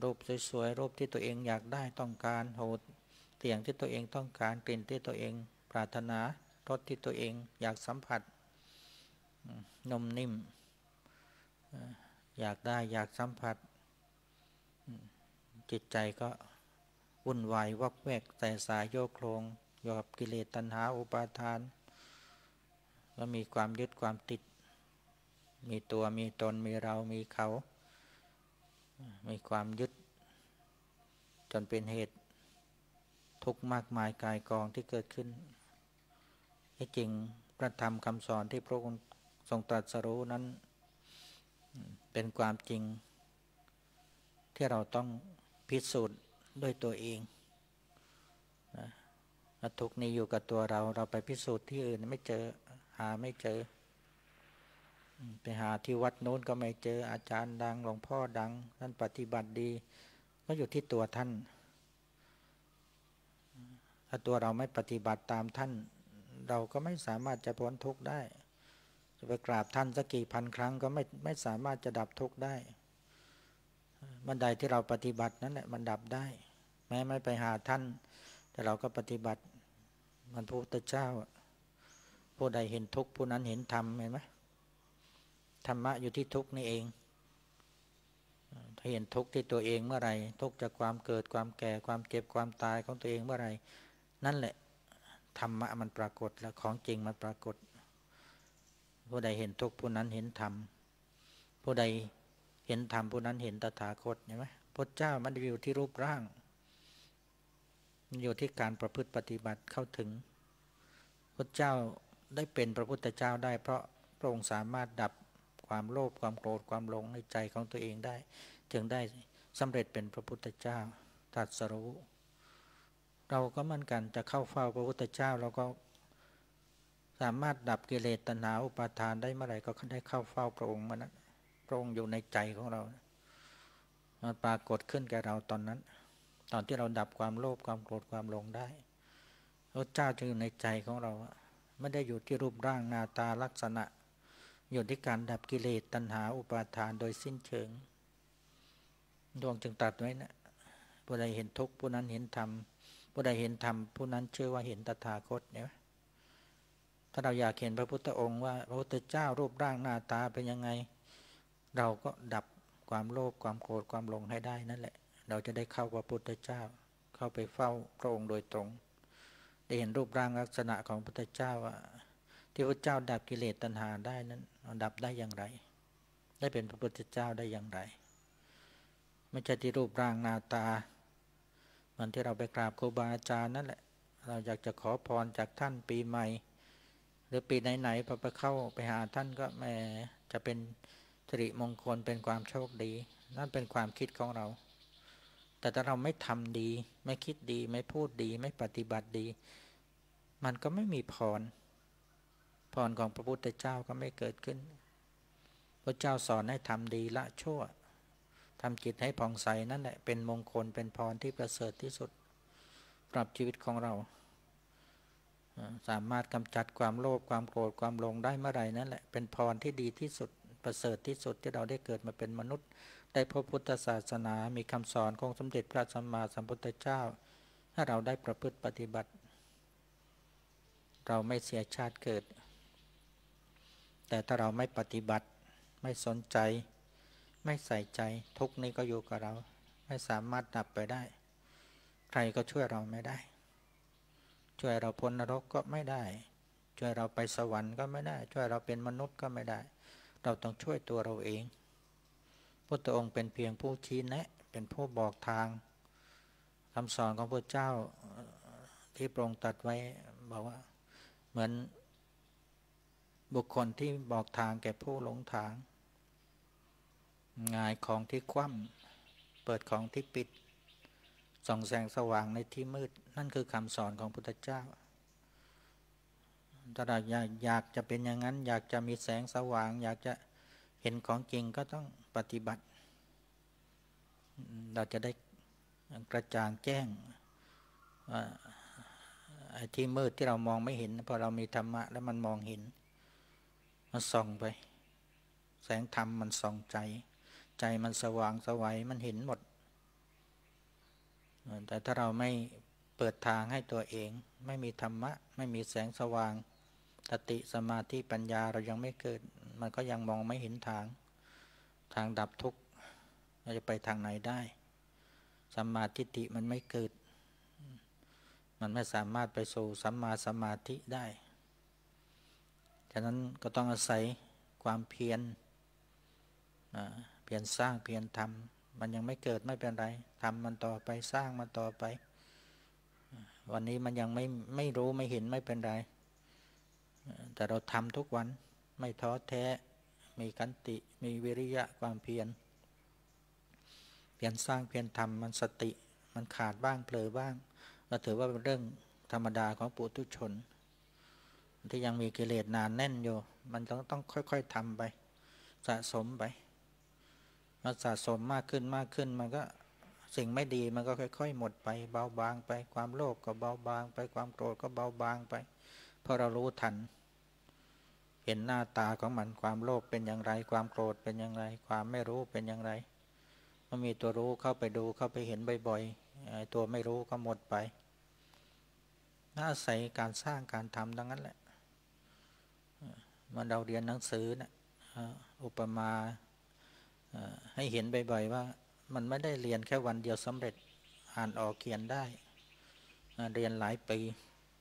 รูปสวยๆ รูปที่ตัวเองอยากได้ต้องการ โหดเสียงที่ตัวเองต้องการ กลิ่นที่ตัวเอง ปรารถนา รสที่ตัวเองอยากสัมผัส นมนิ่ม อยากได้อยากสัมผัส จิตใจก็วุ่นวายวักแวกแต่สายโยโครงอยู่กับกิเลสตัณหาอุปาทาน ก็มีความยึดความติด มีตัวมีตนมีเรามีเขา มีความยึด จนเป็นเหตุ ทุกข์มากมายกายกองที่เกิดขึ้นที่จริงพระธรรมคำสอนที่พระองค์ทรงตรัสรู้นั้น เป็นความจริง ที่เราต้องพิสูจน์ด้วยตัวเองนะทุกนี้อยู่กับตัวเรา เราไปพิสูจน์ที่อื่นไม่เจอหาไม่เจอ ไปหาที่วัดโน้นก็ไม่เจออาจารย์ดังหลวงพ่อดัง ท่านปฏิบัติดี ก็อยู่ที่ตัวท่าน ถ้าตัวเราไม่ปฏิบัติตามท่าน เราก็ไม่สามารถจะพ้นทุกข์ได้ จะไปกราบท่านสักกี่พันครั้งก็ไม่ไม่สามารถจะดับทุกข์ได้ บันไดที่เราปฏิบัตินั้นแหละมันดับได้ แม้ไม่ไปหาท่าน แต่เราก็ปฏิบัติ มันพระพุทธเจ้าผู้ใดเห็นทุกข์ผู้นั้นเห็นธรรมเห็นไหมธรรมะอยู่ที่ทุกนี่เอง ถ้าเห็นทุกที่ตัวเองเมื่อไรทุกจากความเกิดความแก่ความเจ็บความตายของตัวเองเมื่อไรนั่นแหละธรรมะมันปรากฏแล้วของจริงมันปรากฏ ผู้ใดเห็นทุกผู้นั้นเห็นธรรม ผู้ใดเห็นธรรมผู้นั้นเห็นตถาคตเห็นไหมพระเจ้ามันอยู่ที่รูปร่าง มันอยู่ที่การประพฤติปฏิบัติเข้าถึงพระเจ้าได้เป็นพระพุทธเจ้าได้ เพราะพระองค์สามารถดับความโลภความโกรธความหลงในใจของตัวเองได้ จึงได้สำเร็จเป็นพระพุทธเจ้าตรัสรู้เราก็เหมือนกันจะเข้าเฝ้าพระพุทธเจ้าเราก็ สามารถดับกิเลสตัณหาอุปาทานได้เมื่อไหร่ก็ได้เข้าเฝ้าพระองค์มันนะพระองค์อยู่ในใจของเรามันปรากฏขึ้นแก่เราตอนนั้น ตอนที่เราดับความโลภความโกรธความหลงได้พระเจ้าจะอยู่ในใจของเราไม่ได้อยู่ที่รูปร่างหน้าตาลักษณะ อยู่ที่การดับกิเลสตัณหาอุปาทานโดยสิ้นเชิง ดวงจึงตัดไว้นะผู้ใดเห็นทุกข์ผู้นั้นเห็นธรรมผู้ใดเห็นธรรมผู้นั้นเชื่อว่าเห็นตถาคตเนี่ย ถ้าเราอยากเห็นพระพุทธองค์ว่าพระพุทธเจ้ารูปร่างหน้าตาเป็นยังไง เราก็ดับความโลภความโกรธความหลงให้ได้นั่นแหละ เราจะได้เข้าพระพุทธเจ้า เข้าไปเฝ้าพระองค์โดยตรง ได้เห็นรูปร่างลักษณะของพระพุทธเจ้าว่าที่พระเจ้าดับกิเลสตัณหาได้นั้นดับได้อย่างไร ได้เป็นพระพุทธเจ้าได้อย่างไรไม่ใช่ที่รูปร่างหน้าตาเหมือนที่เราไปกราบครูบาอาจารย์นั่นแหละ เราอยากจะขอพรจากท่านปีใหม่ หรือปีไหนๆพอไปเข้าไปหาท่านก็แหมจะเป็นสิริมงคลเป็นความโชคดี นั่นเป็นความคิดของเรา แต่ถ้าเราไม่ทำดี ไม่คิดดีไม่พูดดี ไม่ปฏิบัติดี มันก็ไม่มีพร พรของพระพุทธเจ้าก็ไม่เกิดขึ้น พระเจ้าสอนให้ทำดีละชั่วทำจิตให้ผ่องใสนั่นแหละเป็นมงคลเป็นพรที่ประเสริฐที่สุดปรับชีวิตของเรา สามารถกำจัดความโลภความโกรธความหลงได้เมื่อไหร่นั่นแหละเป็นพรที่ดีที่สุดประเสริฐที่สุดที่เราได้เกิดมาเป็นมนุษย์ ได้พบพุทธศาสนา มีคำสอนของสมเด็จพระสัมมาสัมพุทธเจ้า ถ้าเราได้ประพฤติปฏิบัติ เราไม่เสียชาติเกิด แต่ถ้าเราไม่ปฏิบัติ ไม่สนใจ ไม่ใส่ใจ ทุกนี้ก็อยู่กับเรา ไม่สามารถดับไปได้ ใครก็ช่วยเราไม่ได้ ช่วยเราพ้นนรกก็ไม่ได้ ช่วยเราไปสวรรค์ก็ไม่ได้ ช่วยเราเป็นมนุษย์ก็ไม่ได้ เราต้องช่วยตัวเราเองพุทธองค์เป็นเพียงผู้ชี้แนะ เป็นผู้บอกทางคำสอนของพระเจ้าที่ปรงตัดไว้บอกว่าเหมือนบุคคลที่บอกทางแก่ผู้หลงทางงายของที่คว่ำเปิดของที่ปิดส่องแสงสว่างในที่มืด นั่นคือคำสอนของพุทธเจ้าถ้าเราอยากจะเป็นอย่างนั้น อยากจะมีแสงสว่าง อยากจะเห็นของจริงก็ต้องปฏิบัติ เราจะได้กระจ่างแจ้งไอ้ที่มืดที่เรามองไม่เห็นพอเรามีธรรมะแล้วมันมองเห็น มันส่องไป แสงธรรมมันส่องใจ ใจมันสว่างสวัยมันเห็นหมด แต่ถ้าเราไม่ เปิดทางให้ตัวเอง ไม่มีธรรมะ ไม่มีแสงสว่างสติสมาธิปัญญาเรายังไม่เกิด มันก็ยังมองไม่เห็นทาง ทางดับทุกข์เราจะไปทางไหนได้สัมมาทิฏฐิมันไม่เกิด มันไม่สามารถไปสู่สัมมาสมาธิได้ ฉะนั้นก็ต้องอาศัยความเพียรเพียรสร้างเพียรทำมันยังไม่เกิดไม่เป็นไรทำมันต่อไปสร้างมันต่อไป วันนี้มันยังไม่ไม่รู้ไม่เห็นไม่เป็นไร แต่เราทำทุกวันไม่ท้อแท้ มีกันติ มีวิริยะความเพียร เพียรสร้างเพียรทำมันสติ มันขาดบ้างเผลอบ้างเราถือว่าเป็นเรื่องธรรมดาของปุถุชน ที่ยังมีกิเลสนานแน่นอยู่ มันต้องต้องค่อย ๆทำไป สะสมไปมันสะสมมากขึ้นมากขึ้นมันก็ สิ่งไม่ดีมันก็ค่อย ๆ หมดไปเบาบางไป ความโลภก็เบาบาง ไปความโกรธก็เบาบางไปเพราะเรารู้ทัน เห็นหน้าตาของมันความโลภเป็นอย่างไร ความโกรธเป็นอย่างไร ความไม่รู้เป็นอย่างไรมันมีตัวรู้เข้าไปดูเข้าไปเห็นบ่อยๆตัวไม่รู้ก็หมดไปน่าใส่การสร้างการทำดังนั้นแหละมันเราเรียนหนังสือนะอุปมาให้เห็นบ่อยๆว่า มันไม่ได้เรียนแค่วันเดียวสำเร็จอ่านออกเขียนได้ เรียนหลายปี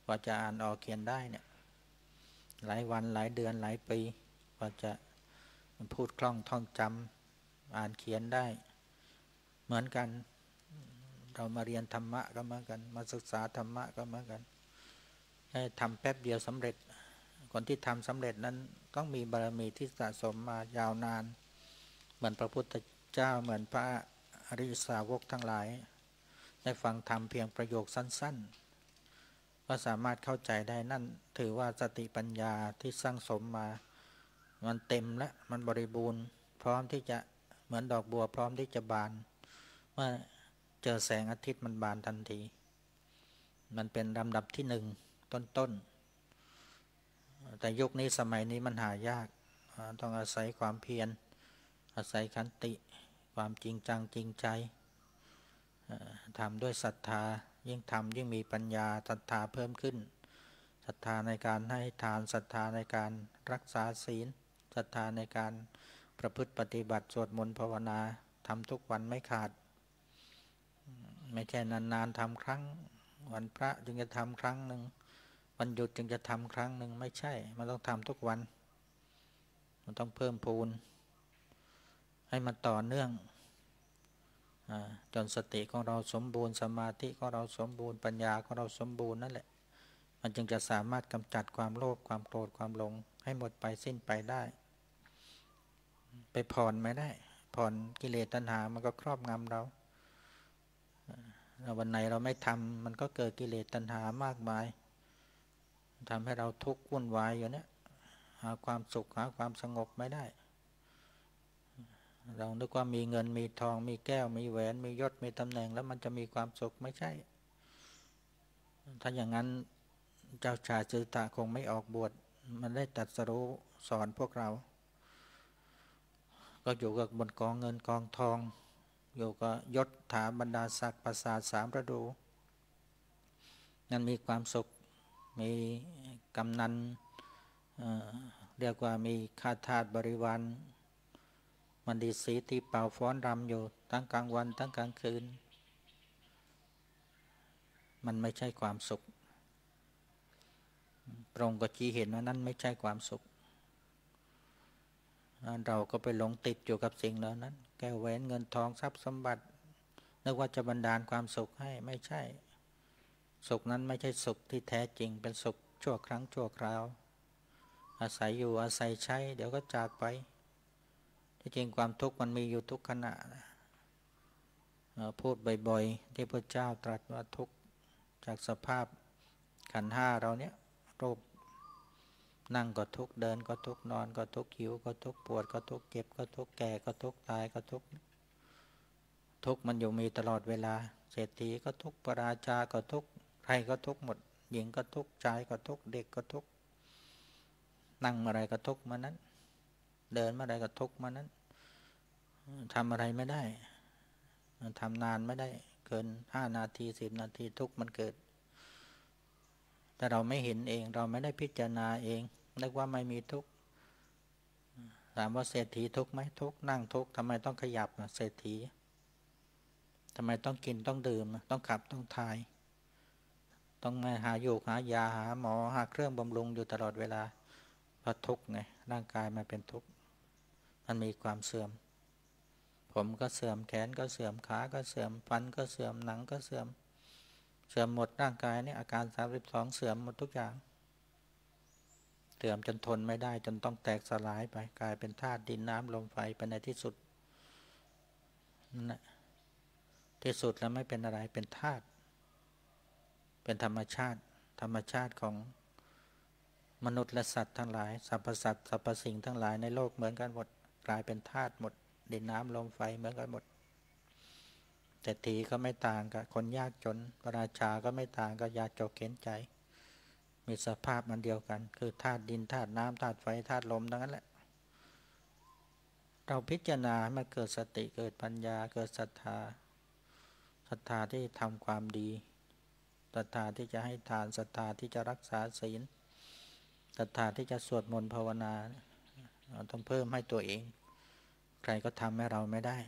กว่าจะอ่านออกเขียนได้เนี่ยหลายวันหลายเดือนหลายปีกว่าจะพูดคล่องท่องจำอ่านเขียนได้ เหมือนกัน เรามาเรียนธรรมะก็เหมือนกัน มาศึกษาธรรมะก็เหมือนกันทำแป๊บเดียวสำเร็จคนที่ทำสำเร็จนั้นต้องมีบารมีที่สะสมมายาวนาน เหมือนพระพุทธเจ้าเหมือนพระ อริยสาวกทั้งหลาย ได้ฟังธรรมเพียงประโยคสั้น ๆ ก็สามารถเข้าใจได้นั่น ถือว่าสติปัญญาที่สร้างสมมา มันเต็มและมันบริบูรณ์ พร้อมที่จะเหมือนดอกบัวพร้อมที่จะบาน เมื่อเจอแสงอาทิตย์มันบานทันที มันเป็นลำดับที่หนึ่งต้นๆ แต่ยุคนี้สมัยนี้มันหายาก ต้องอาศัยความเพียร อาศัยขันติ ความจริงจังจริงใจทำด้วยศรัทธายิ่งทำยิ่งมีปัญญาศรัทธาเพิ่มขึ้นศรัทธาในการให้ทานศรัทธาในการรักษาศีลศรัทธาในการประพฤติปฏิบัติสวดมนต์ภาวนาทำทุกวันไม่ขาด ไม่ใช่นานๆทำครั้ง วันพระจึงจะทำครั้งหนึ่งวันหยุดจึงจะทำครั้งหนึ่งไม่ใช่ มันต้องทำทุกวัน มันต้องเพิ่มพูน ให้มันต่อเนื่องจนสติของเราสมบูรณ์สมาธิของเราสมบูรณ์ปัญญาของเราสมบูรณ์นั่นแหละ มันจึงจะสามารถกำจัดความโลภความโกรธความหลง ให้หมดไปสิ้นไปได้ ไปผ่อนไม่ได้ ผ่อนกิเลสตัณหามันก็ครอบงำเราวันไหนเราไม่ทำมันก็เกิดกิเลสตัณหามากมายทำให้เราทุกข์วุ่นวายอยู่เนี่ยหาความสุขหาความสงบไม่ได้ เรานึกว่ามีเงินมีทอง มีแก้ว มีแหวน มียศมีตำแหน่ง แล้วมันจะมีความสุขไม่ใช่ ถ้าอย่างนั้นเจ้าชายจืตาคงไม่ออกบวชมันได้ตัดสรู้สอนพวกเรา ก็อยู่กับบนกองเงินกองทอง อยู่กับยศถาบรรดาศักดิ์ประสาทสามระดูนั้นมีความสุขมีกำนันเเรียกว่ามีข้าทาสบริวาร มันดีสีตีเป่าฟ้อนรำอยู่ทั้งกลางวันทั้งกลางคืน มันไม่ใช่ความสุขตรงกับจีเห็นว่านั่นไม่ใช่ความสุข เราก็ไปหลงติดอยู่กับสิ่งเหล่านั้น แก้วแหวนเงินทองทรัพย์สมบัตินึกว่าจะบันดาลความสุขให้ไม่ใช่ สุขนั้นไม่ใช่สุขที่แท้จริงเป็นสุขชั่วครั้งชั่วคราว อาศัยอยู่อาศัยใช้ เดี๋ยวก็จากไป ที่จริงความทุกข์มันมีอยู่ทุกขณะนะพูดบ่อยๆ ที่พระเจ้าตรัสว่าทุกข์จากสภาพขันห้าเราเนี้ยรูปนั่งก็ทุกเดินก็ทุกนอนก็ทุกหิวก็ทุกปวดก็ทุกเจ็บก็ทุกแก่ก็ทุกตายก็ทุกทุกมันอยู่มีตลอดเวลา เศรษฐีก็ทุกปราชาก็ทุกใครก็ทุกหมด หญิงก็ทุกชายก็ทุกเด็กก็ทุกนั่งอะไรก็ทุกมานั้น เดินเมื่อใดก็ทุกมานั้น ทำอะไรไม่ได้ทำนานไม่ได้ เกินห้านาทีสิบนาทีทุกมันเกิด แต่เราไม่เห็นเอง เราไม่ได้พิจารณาเองนึกว่าไม่มีทุกถามว่าเศรษฐีทุกไหมทุกนั่งทุกทำไมต้องขยับเศรษฐีทำไมต้องกินต้องดื่ม ต้องขับต้องทาย ต้องมาหาโยกหายาหาหมอหาเครื่องบำรุงอยู่ตลอดเวลาเพราะทุกไงร่างกายมันเป็นทุกข์มันมีความเสื่อม ผมก็เสื่อมแขนก็เสื่อมขาก็เสื่อมฟันก็เสื่อมหนังก็เสื่อม เสื่อมหมดร่างกายนี่อาการสามสิบสองเสื่อมหมดทุกอย่าง เสื่อมจนทนไม่ได้จนต้องแตกสลายไปกลายเป็นธาตุดินน้ำลมไฟไปในที่สุดนั่นแหละที่สุดแล้วไม่เป็นอะไรเป็นธาตุเป็นธรรมชาติ ธรรมชาติของมนุษย์และสัตว์ทั้งหลายสรรพสัตว์สรรพสิ่งทั้งหลายในโลกเหมือนกันหมดกลายเป็นธาตุหมด ดินน้ำลมไฟเหมือนกันหมดแต่ทีก็ไม่ต่างกับคนยากจนพระราชาก็ไม่ต่างกับยาจกเข็นใจ มีสภาพมันเดียวกัน คือธาตุดินธาตุน้ำธาตุไฟธาตุลมทั้งนั้นแหละ เราพิจารณาให้เกิดสติเกิดปัญญาเกิดศรัทธาศรัทธาที่ทำความดีศรัทธาที่จะให้ทานศรัทธาที่จะรักษาศีลศรัทธาที่จะสวดมนต์ภาวนา เราต้องเพิ่มให้ตัวเอง ใครก็ทำให้เราไม่ได้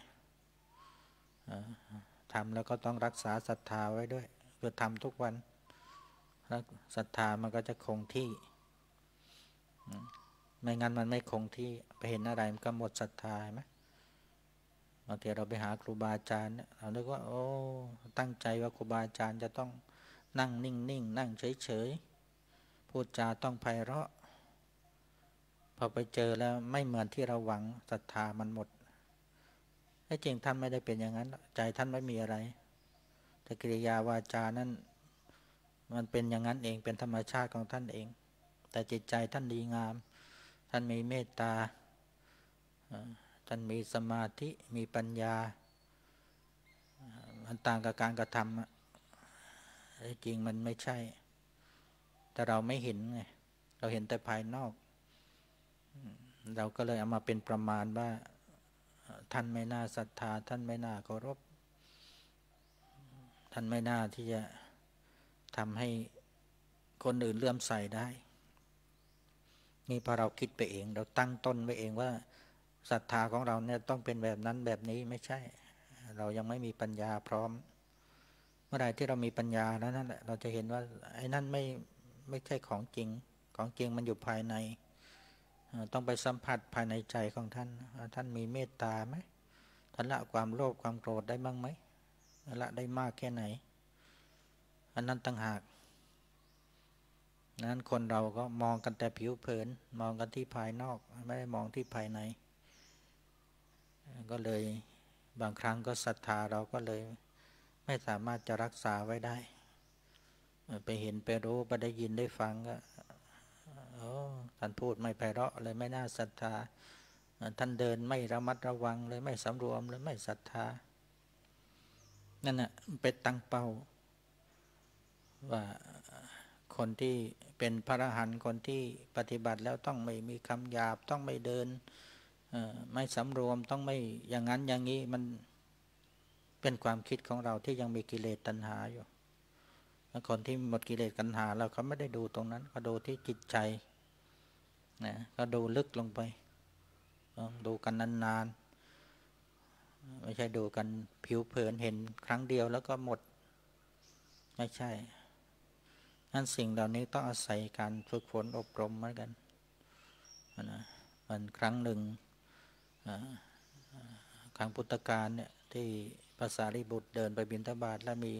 ทำแล้วก็ต้องรักษาศรัทธาไว้ด้วยเพื่อทำทุกวันแล้วศรัทธามันก็จะคงที่ ไม่งั้นมันไม่คงที่ไปเห็นอะไรมันก็หมดศรัทธาไหมบางทีเราไปหาครูบาอาจารย์เราคิดว่า โอ้ ตั้งใจว่าครูบาอาจารย์จะต้องนั่งนิ่งๆนั่งเฉยๆพูดจาต้องไพเราะ พอไปเจอแล้วไม่เหมือนที่เราหวังศรัทธามันหมดไอ้จริงท่านไม่ได้เป็นอย่างนั้น ใจท่านไม่มีอะไร แต่กิริยาวาจานั้นมันเป็นอย่างนั้นเองเป็นธรรมชาติของท่านเอง แต่จิตใจท่านดีงาม ท่านมีเมตตาท่านมีสมาธิมีปัญญา มันต่างกับการกระทำจริงมันไม่ใช่ แต่เราไม่เห็นไงเราเห็นแต่ภายนอก เราก็เลยเอามาเป็นประมาณว่า ท่านไม่น่าศรัทธา ท่านไม่น่าเคารพ ท่านไม่น่าที่จะทำให้คนอื่นเลื่อมใสได้ นี่พอเราคิดไปเอง เราตั้งต้นไว้เองว่าศรัทธาของเราเนี่ยต้องเป็นแบบนั้นแบบนี้ไม่ใช่ เรายังไม่มีปัญญาพร้อม เมื่อไรที่เรามีปัญญาแล้วนั่นแหละเราจะเห็นว่าไอ้นั่นไม่ไม่ใช่ของจริงของจริงมันอยู่ภายใน ต้องไปสัมผัสภายในใจของท่าน ท่านมีเมตตาไหมท่านละความโลภความโกรธได้บ้างไหมละได้มากแค่ไหน อันนั้นตั้งหากนั้นคนเราก็มองกันแต่ผิวเผิน มองกันที่ภายนอก ไม่ได้มองที่ภายใน ก็เลยบางครั้งก็ศรัทธาเราก็เลย ไม่สามารถจะรักษาไว้ได้ ไปเห็นไปรู้ไปได้ยินได้ฟังก็ ท่านพูดไม่ไพเราะเลยไม่น่าศรัทธา ท่านเดินไม่ระมัดระวังเลยไม่สำรวมเลยไม่ศรัทธา นั่นน่ะเป็นตั้งเป้า ว่าคนที่เป็นพระอรหันต์คนที่ปฏิบัติแล้วต้องไม่มีคำหยาบต้องไม่เดินไม่สำรวมต้องไม่อย่างนั้นอย่างนี้มันเป็นความคิดของเราที่ยังมีกิเลสตัณหาอยู่แล้วคนที่หมดกิเลสตัณหาเราเขาไม่ได้ดูตรงนั้นเขาดูที่จิตใจ นะก็ดูลึกลงไป ดูกันนานๆ ไม่ใช่ดูกันผิวเผินเห็นครั้งเดียวแล้วก็หมด ไม่ใช่นั่นสิ่งเหล่านี้ต้องอาศัยการฝึกฝนอบรมเหมือนกันนะมันครั้งหนึ่งครั้งพุทธกาลเนี่ยที่ภาษาริบุตรเดินไปบิณฑบาตแล้วมี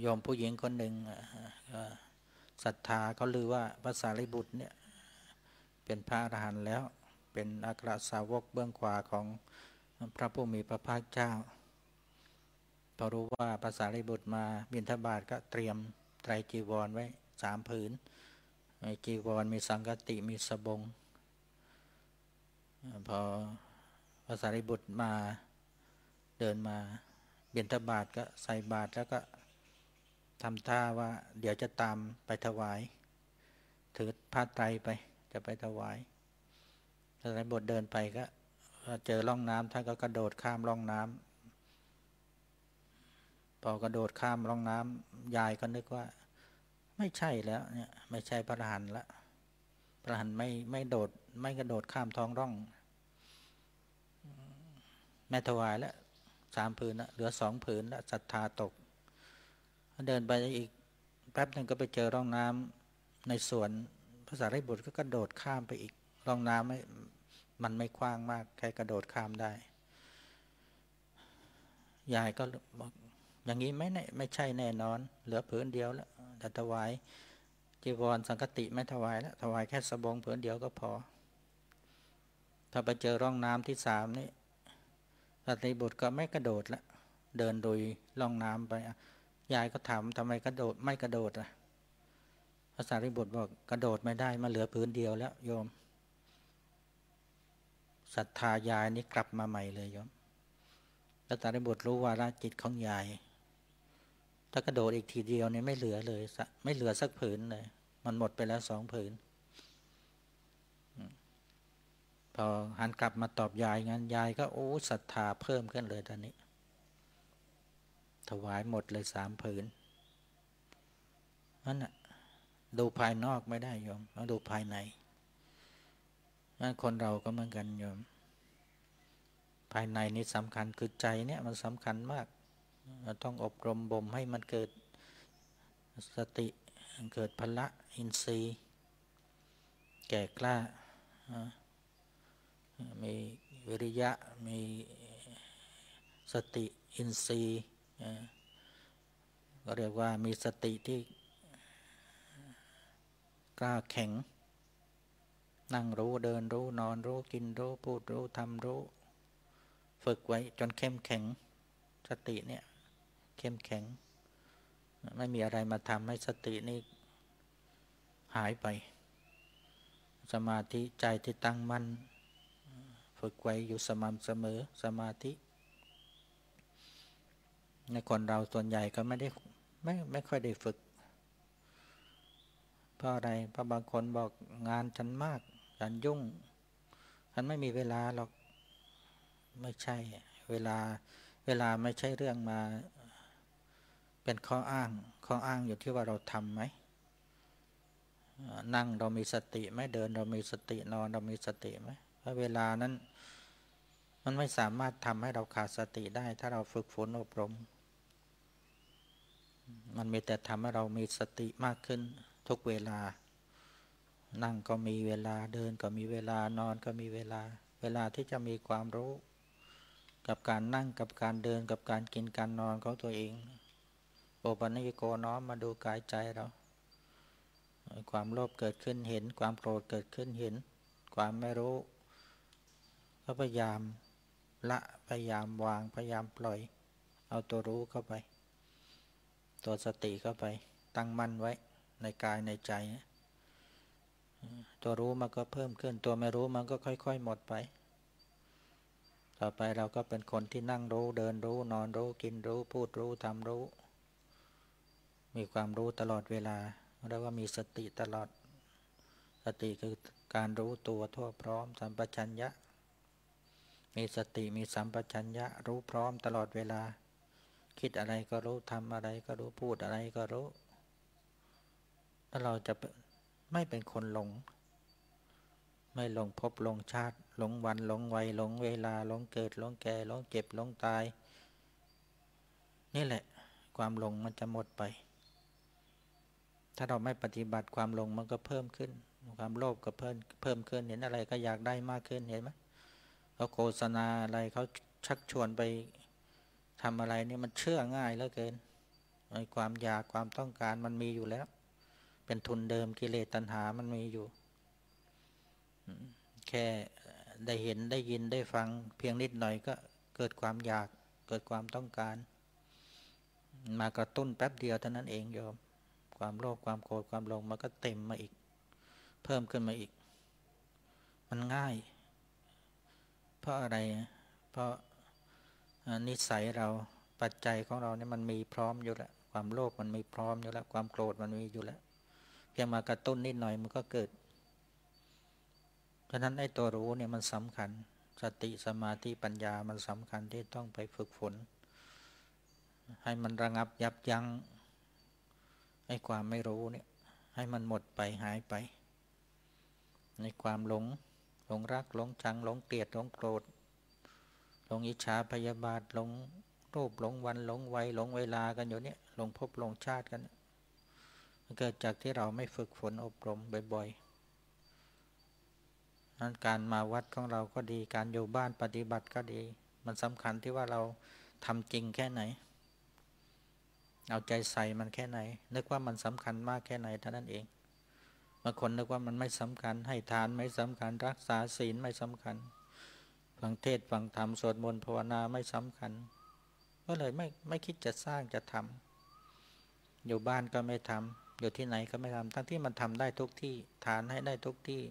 โยมผู้หญิงคนหนึ่งศรัทธาเขาลือว่าภาษาริบุตรเนี่ย เป็นพระอรหันต์แล้ว เป็นอัครสาวกเบื้องขวาของพระผู้มีพระภาคเจ้าพอรู้ว่าภาษาริบุตรมาบิณฑบาตก็เตรียมไตรจีวรไว้สามผืนมีจีวรมีสังกติมีสบง พอพระสารีบุตรมาเดินมาเบียนทบาทก็ใส่บาทแล้วก็ทำท่าว่าเดี๋ยวจะตามไปถวาย ถือผ้าไตรไป จะไปถวายพระสารีบุตรเดินไปก็เจอร่องน้ำท่านก็กระโดดข้ามร่องน้ำพอกระโดดข้ามร่องน้ำยายก็นึกว่า ไม่ใช่แล้วเนี่ยไม่ใช่พระอรหันต์ละพระอรหันต์ไม่ไม่โดด ไม่กระโดดข้ามท้องร่องแม่ถวายแล้วสามผืนละเหลือสองผืนล้วศรัทธาตก เดินไปอีกแป๊บหนึ่งก็ไปเจอร่องน้ำในสวนาษาไรบุตรก็กระโดดข้ามไปอีกร่องน้ำไม่มันไม่กว้างมาก ใครกระโดดข้ามได้ ยายก็บอกอย่างนี้ไม่ไม่ใช่แน่นอน เหลือผืนเดียวแล้วแต่ถวายจีวรสังกติไม่ถวายแล้วถวายแค่สบงผืนเดียวก็พอ ถ้าไปเจอร่องน้ำที่สามนี่สัตย์บุตรก็ไม่กระโดดละเดินโดยร่องน้ำไปยายก็ถามทำไมกระโดดไม่กระโดดอะ พระสารีบุตรบอกกระโดดไม่ได้มาเหลือพื้นเดียวแล้วโยมศรัทธายายนี่กลับมาใหม่เลยโยมพระสารีบุตรรู้ว่าราจิตของยาย ถ้ากระโดดอีกทีเดียวเนี่ยไม่เหลือเลย ไม่เหลือสักผืนเลย มันหมดไปแล้วสองผืน พอหันกลับมาตอบยายงั้นยายก็โอ้ศรัทธาเพิ่มขึ้นเลยตอนนี้ ถวายหมดเลยสามผืนนั่นน่ะ ดูภายนอกไม่ได้โยมต้องดูภายในนั่นคนเราก็เหมือนกันโยม ภายในนี้สำคัญคือใจเนี่ยมันสำคัญมากเราต้องอบรมบ่มให้มันเกิดสติเกิดพละอินทรีย์ แก่กล้า มีวิริยะ มีสติอินทรีย์ก็เรียกว่ามีสติที่ กล้าแข็ง นั่งรู้เดินรู้นอนรู้กินรู้พูดรู้ทำรู้ ฝึกไว้จนเข้มแข็ง สติเนี่ย เข้มแข็ง ไม่มีอะไรมาทำให้สตินี่หายไป สมาธิใจที่ตั้งมั่นฝึกไว้อยู่สม่ำเสมอสมาธิ ในคนเราส่วนใหญ่ก็ไม่ได้ไม่ไม่ค่อยได้ฝึก ราะอะไรเพราะบางคนบอกงานฉันมาก ฉันยุ่ง ฉันไม่มีเวลาหรอกไม่ใช่ เวลาเวลาไม่ใช่เรื่องมา เป็นข้ออ้าง ข้ออ้างอยู่ที่ว่าเราทำไหมนั่งเรามีสติไหมเดินเรามีสตินอนเรามีสติไหมเพราะเวลานั้น มันไม่สามารถทำให้เราขาดสติได้ ถ้าเราฝึกฝนอบรม มันมีแต่ทำให้เรามีสติมากขึ้น ทุกเวลา นั่งก็มีเวลาเดินก็มีเวลานอนก็มีเวลา เวลาที่จะมีความรู้ กับการนั่งกับการเดินกับการกินการนอนของตัวเองโอปัญิโกน้อมมาดูกายใจเรา ความโลภเกิดขึ้นเห็น ความโกรธเกิดขึ้นเห็น ความไม่รู้ก็พยายามละพยายามวางพยายามปล่อย เอาตัวรู้เข้าไป ตัวสติเข้าไปตั้งมั่นไว้ ในกายในใจ ตัวรู้มันก็เพิ่มขึ้น ตัวไม่รู้มันก็ค่อย ๆ หมดไป ต่อไปเราก็เป็นคนที่นั่งรู้เดินรู้นอนรู้กินรู้ พูดรู้ทำรู้ มีความรู้ตลอดเวลาแล้วก็มีสติตลอด สติคือการรู้ตัวทั่วพร้อมสัมปชัญญะ มีสติมีสัมปชัญญะ รู้พร้อมตลอดเวลา คิดอะไรก็รู้ทำอะไรก็รู้พูดอะไรก็รู้ ถ้าเราจะไม่เป็นคนหลง ไม่หลงพบหลงชาติ หลงวันหลงวัยหลงเวลาหลงเกิดหลงแก่หลงเจ็บหลงตาย นี่แหละ ความหลงมันจะหมดไป ถ้าเราไม่ปฏิบัติความหลงมันก็เพิ่มขึ้น ความโลภก็เพิ่มเพิ่มขึ้นเห็นอะไรก็อยากได้มากขึ้นเห็นไหมเขาโฆษณาอะไรเขาชักชวนไปทำอะไรนี่มันเชื่อง่ายเหลือเกินความอยากความต้องการมันมีอยู่แล้ว เป็นทุนเดิมกิเลสตัณหามันมีอยู่ แค่ได้เห็นได้ยินได้ฟัง เพียงนิดหน่อยก็เกิดความอยากเกิดความต้องการ มากระตุ้นแป๊บเดียวเท่านั้นเองโยม ความโลภความโกรธความหลงมันก็เต็มมาอีก เพิ่มขึ้นมาอีก มันง่าย เพราะอะไร เพราะนิสัยเราปัจจัยของเราเนี่ยมันมีพร้อมอยู่แล้วความโลภมันมีพร้อมอยู่แล้ว ความโกรธมันมีอยู่แล้ว พียงมากระตุ้นนิดหน่อยมันก็เกิด ฉะนั้นไอ้ตัวรู้เนี่ยมันสำคัญ สติสมาธิปัญญามันสำคัญที่ต้องไปฝึกฝน ให้มันระงับยับยั้งไอ้ความไม่รู้เนี่ย ให้มันหมดไปหายไป ในความหลง หลงรักหลงชังหลงเกลียดหลงโกรธ หลงอิจฉาพยาบาทหลงรูปหลงวันหลงวัยหลงเวลากันอยู่เนี่ยหลงพบหลงชาติกันเเกิดจากที่เราไม่ฝึกฝนอบรมบ่อยๆนั้นการมาวัดของเราก็ดี การอยู่บ้านปฏิบัติก็ดี มันสำคัญที่ว่าเราทำจริงแค่ไหน เอาใจใส่มันแค่ไหน นึกว่ามันสำคัญมากแค่ไหนเท่านั้นเองบางคนนึกว่ามันไม่สำคัญ ให้ทานไม่สำคัญ รักษาศีลไม่สำคัญฟังเทศฟังธรรมสวดมนต์ภาวนาไม่สำคัญ ก็เลยไม่ไม่คิดจะสร้างจะทำอยู่บ้านก็ไม่ทำ อยู่ที่ไหนก็ไม่ทำทั้งที่มันทำได้ทุกที่ฐานให้ได้ทุกที่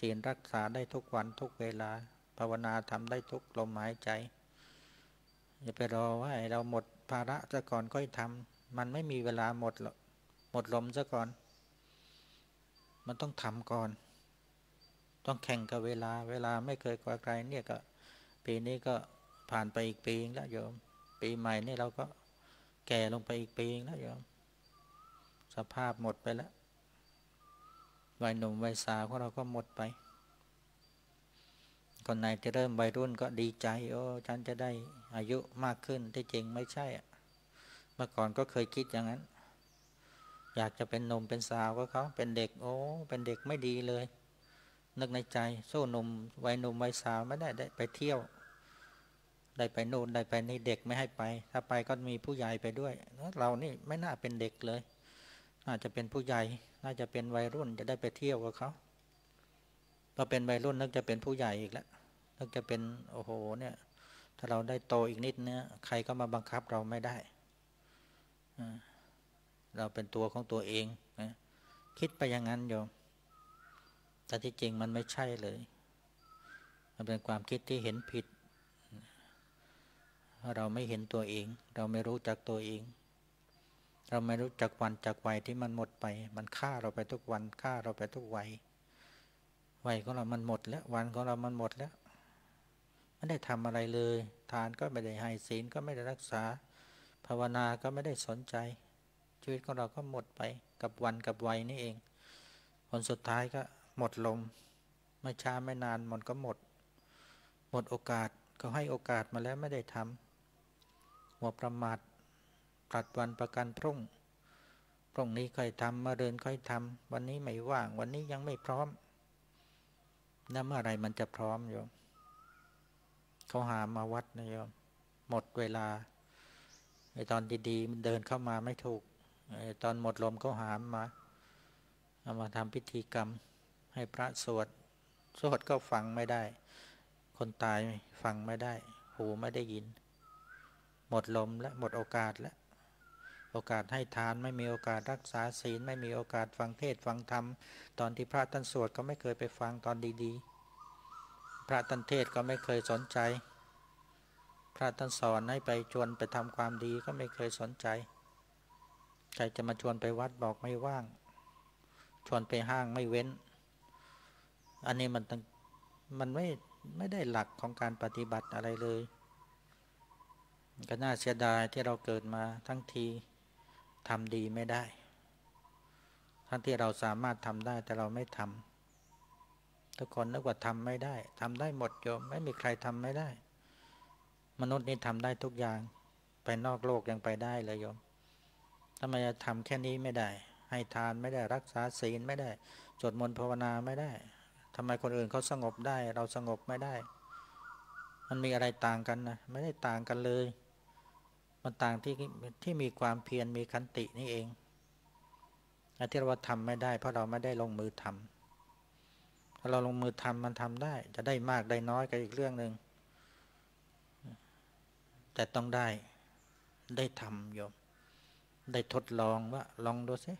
ศีลรักษาได้ทุกวันทุกเวลา ภาวนาทำได้ทุกลมหายใจอย่าไปรอว่าเราหมดภาระซะก่อนค่อยทำมันไม่มีเวลาหมดหรอกหมดลมซะก่อน มันต้องทำก่อน ต้องแข่งกับเวลา เวลาไม่เคยกว่าใครเนี่ยก็ ปีนี้ก็ผ่านไปอีกปีแล้วโยม ปีใหม่นี่เราก็แก่ลงไปอีกปีแล้วโยม สภาพหมดไปแล้ววัยหนุ่มวัยสาวของเราก็หมดไปคนไหนจะเริ่มวัยรุ่นก็ดีใจ โอ้ฉันจะได้อายุมากขึ้นที่จริงไม่ใช่อะเมื่อก่อนก็เคยคิดอย่างนั้น อยากจะเป็นหนุ่มเป็นสาวก็เขาเป็นเด็ก โอ้เป็นเด็กไม่ดีเลย นึกในใจสู้หนุ่มวัยหนุ่มวัยสาวไม่ได้ได้ไปเที่ยว ได้ไปโน่นได้ไปนี่เด็กไม่ให้ไป ถ้าไปก็มีผู้ใหญ่ไปด้วย เรานี่ไม่น่าเป็นเด็กเลย น่าจะเป็นผู้ใหญ่ น่าจะเป็นวัยรุ่นจะได้ไปเที่ยวกับเขาพอเป็นวัยรุ่นนึกจะเป็นผู้ใหญ่อีกแล้วนึกจะเป็นโอ้โหเนี่ย ถ้าเราได้โตอีกนิดเนี้ยใครก็มาบังคับเราไม่ได้ เราเป็นตัวของตัวเองนะคิดไปอย่างนั้นโยมแต่ที่จริงมันไม่ใช่เลย มันเป็นความคิดที่เห็นผิดเราไม่เห็นตัวเอง เราไม่รู้จักตัวเอง เราไม่รู้จักวันจักวัยที่มันหมดไป มันฆ่าเราไปทุกวันฆ่าเราไปทุกวัยวัยของเรามันหมดแล้ว วันของเรามันหมดแล้วไม่ได้ทำอะไรเลย ทานก็ไม่ได้ให้ศีลก็ไม่ได้รักษา ภาวนาก็ไม่ได้สนใจ ชีวิตของเราก็หมดไปกับวันกับวัยนี่เองผลสุดท้ายก็หมดลมไม่ช้าไม่นานมันก็หมด หมดโอกาสก็ให้โอกาสมาแล้วไม่ได้ทำหัวประมาท ปลัดวันประกันพรุ่ง พรุ่งนี้ค่อยทำมาเดินค่อยทำวันนี้ไม่ว่าง วันนี้ยังไม่พร้อมแล้วเมื่อไรมันจะพร้อมโยมเขาหามาวัดนะโยมหมดเวลาไอตอนดีๆมันเดินเข้ามาไม่ถูกไอตอนหมดลมเขาหามมาเอามาทำพิธีกรรม ให้พระสวดสวดก็ฟังไม่ได้ คนตายฟังไม่ได้ หูไม่ได้ยิน หมดลมและหมดโอกาสแล้ว โอกาสให้ทานไม่มีโอกาสรักษาศีล ไม่มีโอกาสฟังเทศฟังธรรม ตอนที่พระท่านสวดก็ไม่เคยไปฟังตอนดีๆ พระท่านเทศก็ไม่เคยสนใจ พระท่านสอนให้ไปชวนไปทำความดีก็ไม่เคยสนใจใครจะมาชวนไปวัดบอกไม่ว่าง ชวนไปห้างไม่เว้น อันนี้มันมันไม่ไม่ได้หลักของการปฏิบัติอะไรเลย ก็น่าเสียดายที่เราเกิดมาทั้งที ทำดีไม่ได้ ทั้งที่เราสามารถทำได้แต่เราไม่ทำทุกคนนึกว่าทำไม่ได้ทำได้หมดโยมไม่มีใครทำไม่ได้ มนุษย์นี่ทำได้ทุกอย่าง ไปนอกโลกยังไปได้เลยโยมทำไมจะทำแค่นี้ไม่ได้ ให้ทานไม่ได้รักษาศีลไม่ได้จดมนต์ภาวนาไม่ได้ทำไมคนอื่นเขาสงบได้ เราสงบไม่ได้ มันมีอะไรต่างกันนะไม่ได้ต่างกันเลย มันต่างที่ที่มีความเพียรมีคันตินี่เองที่เราทำไม่ได้ เพราะเราไม่ได้ลงมือทำถ้าเราลงมือทำมันทำได้ จะได้มากได้น้อยก็อีกเรื่องหนึ่งแต่ต้องได้ได้ทำโยม ได้ทดลองว่า ลองดูสิ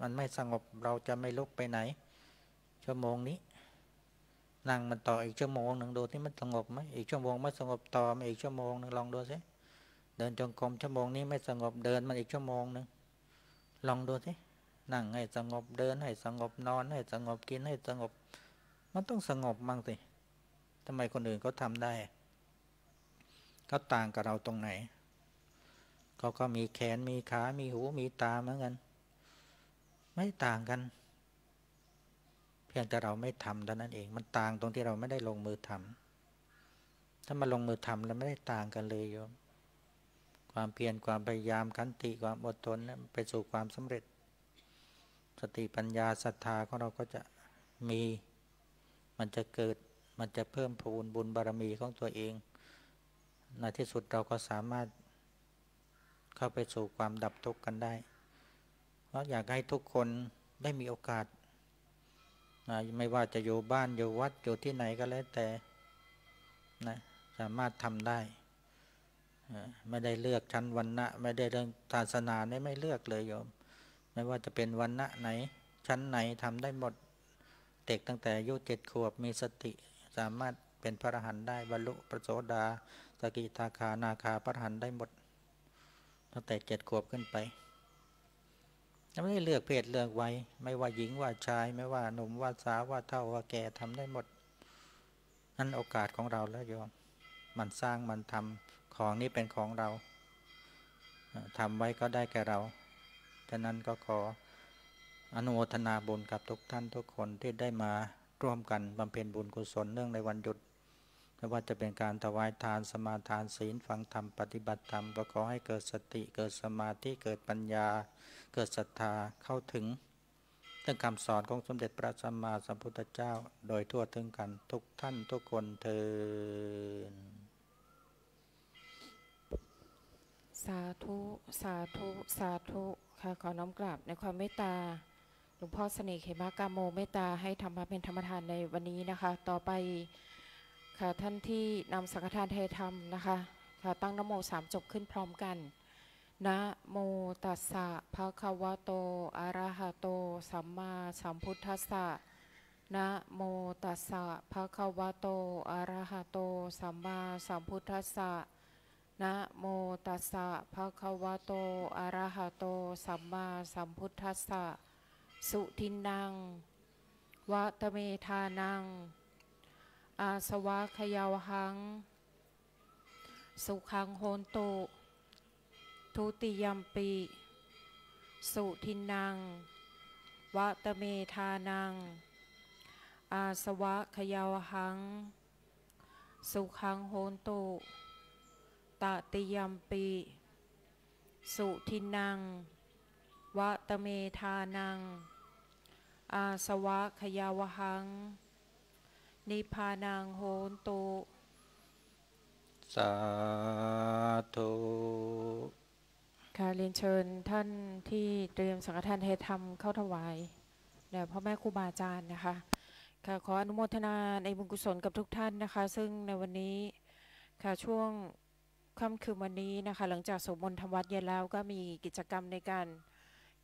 มันไม่สงบเราจะไม่ลุกไปไหน ชั่วโมงนี้นั่งมันต่ออีกชั่วโมงหนึ่งดูที่มันสงบไหมอีกชั่วโมงไม่สงบต่อมาอีกชั่วโมงหนึ่งลองดูสิ เดินจงกรมชั่วโมงนี้ไม่สงบเดินมันอีกชั่วโมงหนึ่งลองดูสินั่งให้สงบเดินให้สงบนอน ให้สงบกินให้สงบ มันต้องสงบมั่งสิทำไมคนอื่นเขาทาได้เขาต่างกับเราตรงไหนเขาก็มีแขนมีขา มีหูมีตาเหมือนกัน ไม่ต่างกัน เพียงแต่เราไม่ทำเท่านั้นเอง มันต่างตรงที่เราไม่ได้ลงมือทำถ้ามาลงมือทำแล้วไม่ได้ต่างกันเลยโยม ความเพียรความพยายามขันติความอดทนไปสู่ความสำเร็จ สติปัญญาศรัทธาของเราก็จะมีมันจะเกิดมันจะเพิ่มพูนบุญบารมีของตัวเองในที่สุดเราก็สามารถเข้าไปสู่ความดับทุกข์กันได้ เพราะอยากให้ทุกคนได้มีโอกาส ไม่ว่าจะอยู่บ้านอยู่วัดอยู่ที่ไหนก็แล้วแต่นะสามารถทำได้ ไม่ได้เลือกชั้นวันณะไม่ได้เรื่องศาสนาเนี่ยไม่เลือกเลยโยม ไม่ว่าจะเป็นวันณะไหน ชั้นไหนทำได้หมดเด็กตั้งแต่อายุเจ็ดขวบมีสติ สามารถเป็นพระอรหันต์ได้บรรลุปโสดาสกิทาคานาคาพระอรหันต์ได้หมดตั้งแต่เจ็ดขวบขึ้นไปไม่ได้เลือกเพศเลือกวัยไม่ว่าหญิงว่าชาย ไม่ว่าหนุ่มว่าสาวว่าเท่าว่าแก่ทำได้หมดนั่นโอกาสของเราแล้วโยมมันสร้างมันทำ ของนี้เป็นของเราทำไว้ก็ได้แก่เราฉะนั้นก็ขออนุโมทนาบุญกับทุกท่านทุกคนที่ได้มาร่วมกันบำเพ็ญบุญกุศลเนื่องในวันหยุดไม่ว่าจะเป็นการถวายทานสมาทานศีลฟังธรรมปฏิบัติธรรมก็ขอให้เกิดสติเกิดสมาธิเกิดปัญญา เกิดศรัทธาเข้าถึงเรื่องคำสอนของสมเด็จพระสัมมาสัมพุทธเจ้า โดยทั่วถึงกันทุกท่านทุกคนเทิน
สาธุสาธุสาธุค่ะขอน้อมกราบในความเมตตาหลวงพ่อเสน่ห์เขมากาโมเมตตาให้ธรรมาเป็นธรรมทานในวันนี้นะคะ ต่อไปค่ะท่านที่นำสังฆทานเทธรรมนะคะค่ะตั้งนโมสามจบขึ้นพร้อมกันนะโมตัสสะภะคะวะโตอะระหะโต สัมมาสัมพุทธัสสะนะโมตัสสะภะคะวะโตอะระหะโต สัมมาสัมพุทธัสสะ นะโมตัสสะภะคะวะโต อะระหะโต สัมมาสัมพุทธัสสะ สุทินนังวะตะเมธานัง อาสวะขยาวหัง สุขังโหนตุ ทุติยมปิสุทินนังวะตะเมธานัง อาสวะขยาวหัง สุขังโหนตุ ตติยัมปิ สุทินัง วะตะเมธานัง อาสวะขยาวหัง นิพพานังโหนตุ
สาธุ
ค่ะเรียนเชิญท่านที่เตรียมสังฆทานให้ทำเข้าถวายแด่พ่อแม่ครูบาอาจารย์นะคะค่ะขออนุโมทนาในบุญกุศลกับทุกท่านนะคะ ซึ่งในวันนี้ค่ะช่วง ค่ำคืนวันนี้นะคะ หลังจากสวดมนต์ทำวัดเย็นแล้วก็มีกิจกรรมในการ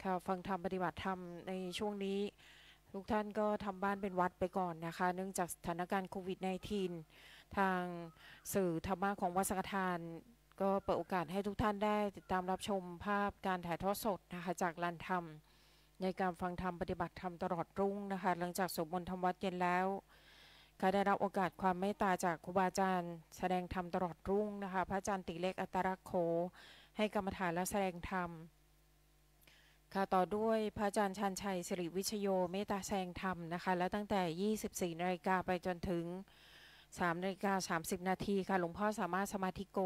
ค่ะฟังธรรมปฏิบัติธรรมในช่วงนี้ ทุกท่านก็ทำบ้านเป็นวัดไปก่อนนะคะ เนื่องจากสถานการณ์โควิด -19 ทางสื่อธรรมะของวัดสังฆทานก็เปิดโอกาสให้ทุกท่านได้ติดตามรับชมภาพการถ่ายทอดสดนะคะจากลานธรรม ในการฟังธรรมปฏิบัติธรรมตลอดรุ่งนะคะ หลังจากสวดมนต์ทำวัดเย็นแล้ว ก็ได้รับโอกาสความเมตตาจากครูบาอาจารย์ แสดงธรรมตลอดรุ่งนะคะ พระอาจารย์ติเล็กอัตรักโขให้กรรมฐานและแสดงธรรมค่ะต่อด้วยพระอาจารย์ชันชัยสิริวิชโยเมตตาแสดงธรรมนะคะ และตั้งแต่ 24นาฬิกาไปจนถึง3นาฬิกา30 นาทีค่ะหลวงพ่อสามารถสมาธิโก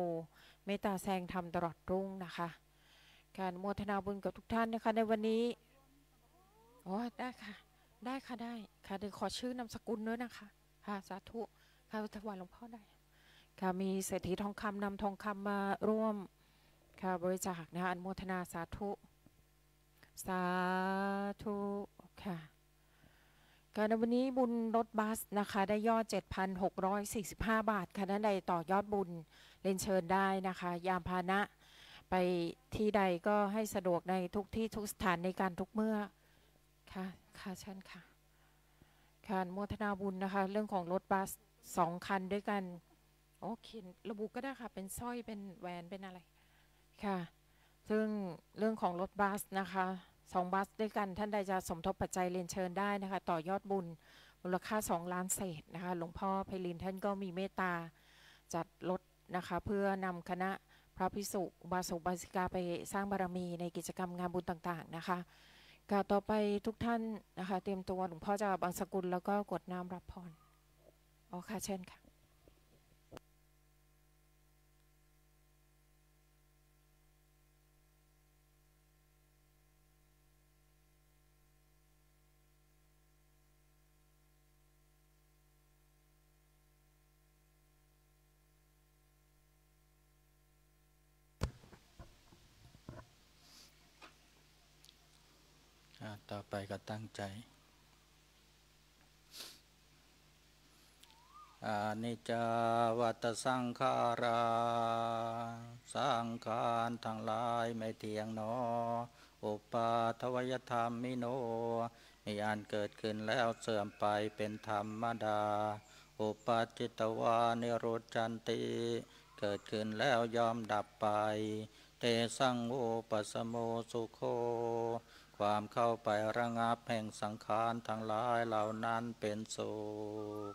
เมตตาแสดงธรรมตลอดรุ่งนะคะ การโมทนาบุญกับทุกท่านนะคะ ในวันนี้อ๋อได้ค่ะ ได้ค่ะได้ค่ะเดี๋ยวขอชื่อนามสกุลด้วยนะคะ ค่ะ สาธุค่ะถวายหลวงพ่อได้ค่ะมีเศรษฐีทองคำนำทองคำมาร่วมค่ะบริจาคนะคะอนุโมทนาสาธุ สาธุค่ะการในวันนี้บุญรถบัสนะคะ ได้ยอด 7,645 บาทค่ะท่านใดต่อยอดบุญเรียนเชิญได้นะคะ ยามพานะไปที่ใดก็ให้สะดวกในทุกที่ทุกสถานในการทุกเมื่อค่ะค่ะเชิญค่ะ ค่ะอนุโมทนาบุญนะคะ เรื่องของรถบัสสองคันด้วยกันโอเคระบุก็ได้ค่ะ เป็นสร้อยเป็นแหวนเป็นอะไรค่ะ ซึ่งเรื่องของรถบัสนะคะสองบัสด้วยกันท่านใดจะสมทบปัจจัยเรียนเชิญได้นะคะ ต่อยอดบุญมูลค่า 2 ล้านเศษนะคะหลวงพ่อไพลินท่านก็มีเมตตาจัดรถนะคะ เพื่อนำคณะพระพิสุอุบาสุบาสิกาไปสร้างบารมีในกิจกรรมงานบุญต่างๆนะคะ กล่าต่อไปทุกท่านนะคะ เตรียมตัวหลวงพ่อจะบังสกุลแล้วก็กดน้ำรับพรอ๋อค่ะเช่นค่ะ
ต่อไปก็ตั้งใจอานิจจาวัตสังขาราสังขารทั้งหลายไม่เที่ยงหนอ อุปาทวยธรรมมิโน มีอันเกิดขึ้นแล้วเสื่อมไปเป็นธรรมดา อุปาจิตวานิโรจันติ เกิดขึ้นแล้วยอมดับไป เตสังโอปสโมสุโค ความเข้าไประงับแห่งสังขารทั้งหลายเหล่านั้นเป็นสุข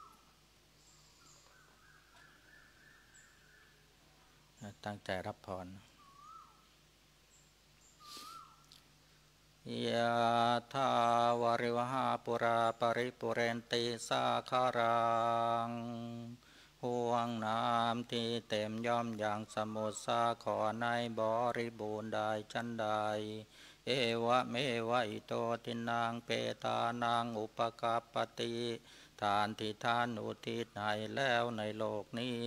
ตั้งใจรับพรยะทาวาริวหาปุราปริปุเรนติสาคารังห่วงน้ำที่เต็มย่อมอย่างสมุทรสาขอในบริบูรณ์ได้ชันใด เอวะเมวะอิโตตินางเปตานางอุปกาปติทานที่ทานอุทิศให้แล้วในโลกนี้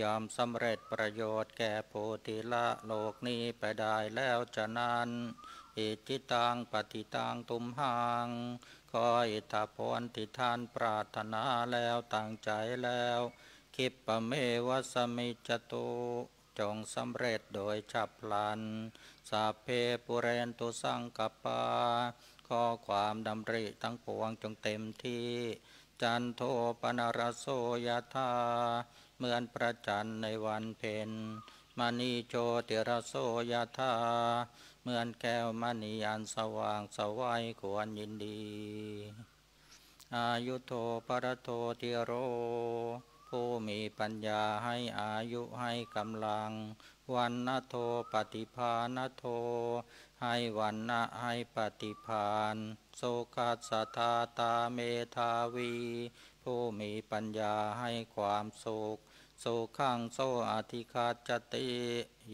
ยอมสำเร็จประโยชน์แก่โพธิละโลกนี้ไปได้แล้วจะนั้นอิจิตังปฏิตังตุมหังขออิทธพลที่ท่านปรารถนาแล้วตั้งใจแล้ว คิปปะเมวะสมิจตุจงสำเร็จโดยฉับพลัน สัพเพปุเรนตุสังกปปา ข้อความดำริทั้งปวงจงเต็มที่ จันโทปนรโสยธาเหมือนประจันในวันเพ็ญมณีโชติระโสยธาเหมือนแก้วมณีอันสว่างสวัยควรยินดี อายุโทปรโทติโร ผู้มีปัญญาให้อายุให้กำลัง วันนโทปฏิภาณโท ให้วันนะให้ปฏิภาณโสกัสสทาตาเมธาวี ผู้มีปัญญาให้ความสุขโสขังโสอธิคาจติ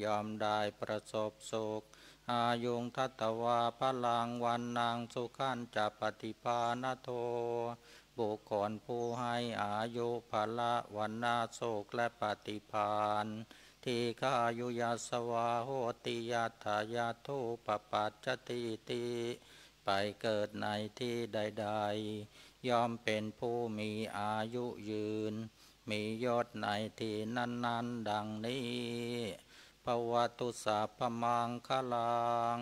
ยอมได้ประสบสุขอายุงทัตวาพลังวันนางสุขันจะปฏิภาณโท บุคคลผู้ให้อายุภละวันนาโศกและปฏิพานทีฆายุยาสวาโหติยัตถายาทุปปัจจติติไปเกิดในที่ใด ๆ ย่อมเป็นผู้มีอายุยืน มียศในที่นั้น ๆ ดังนี้ปวัตุสัพมังคลัง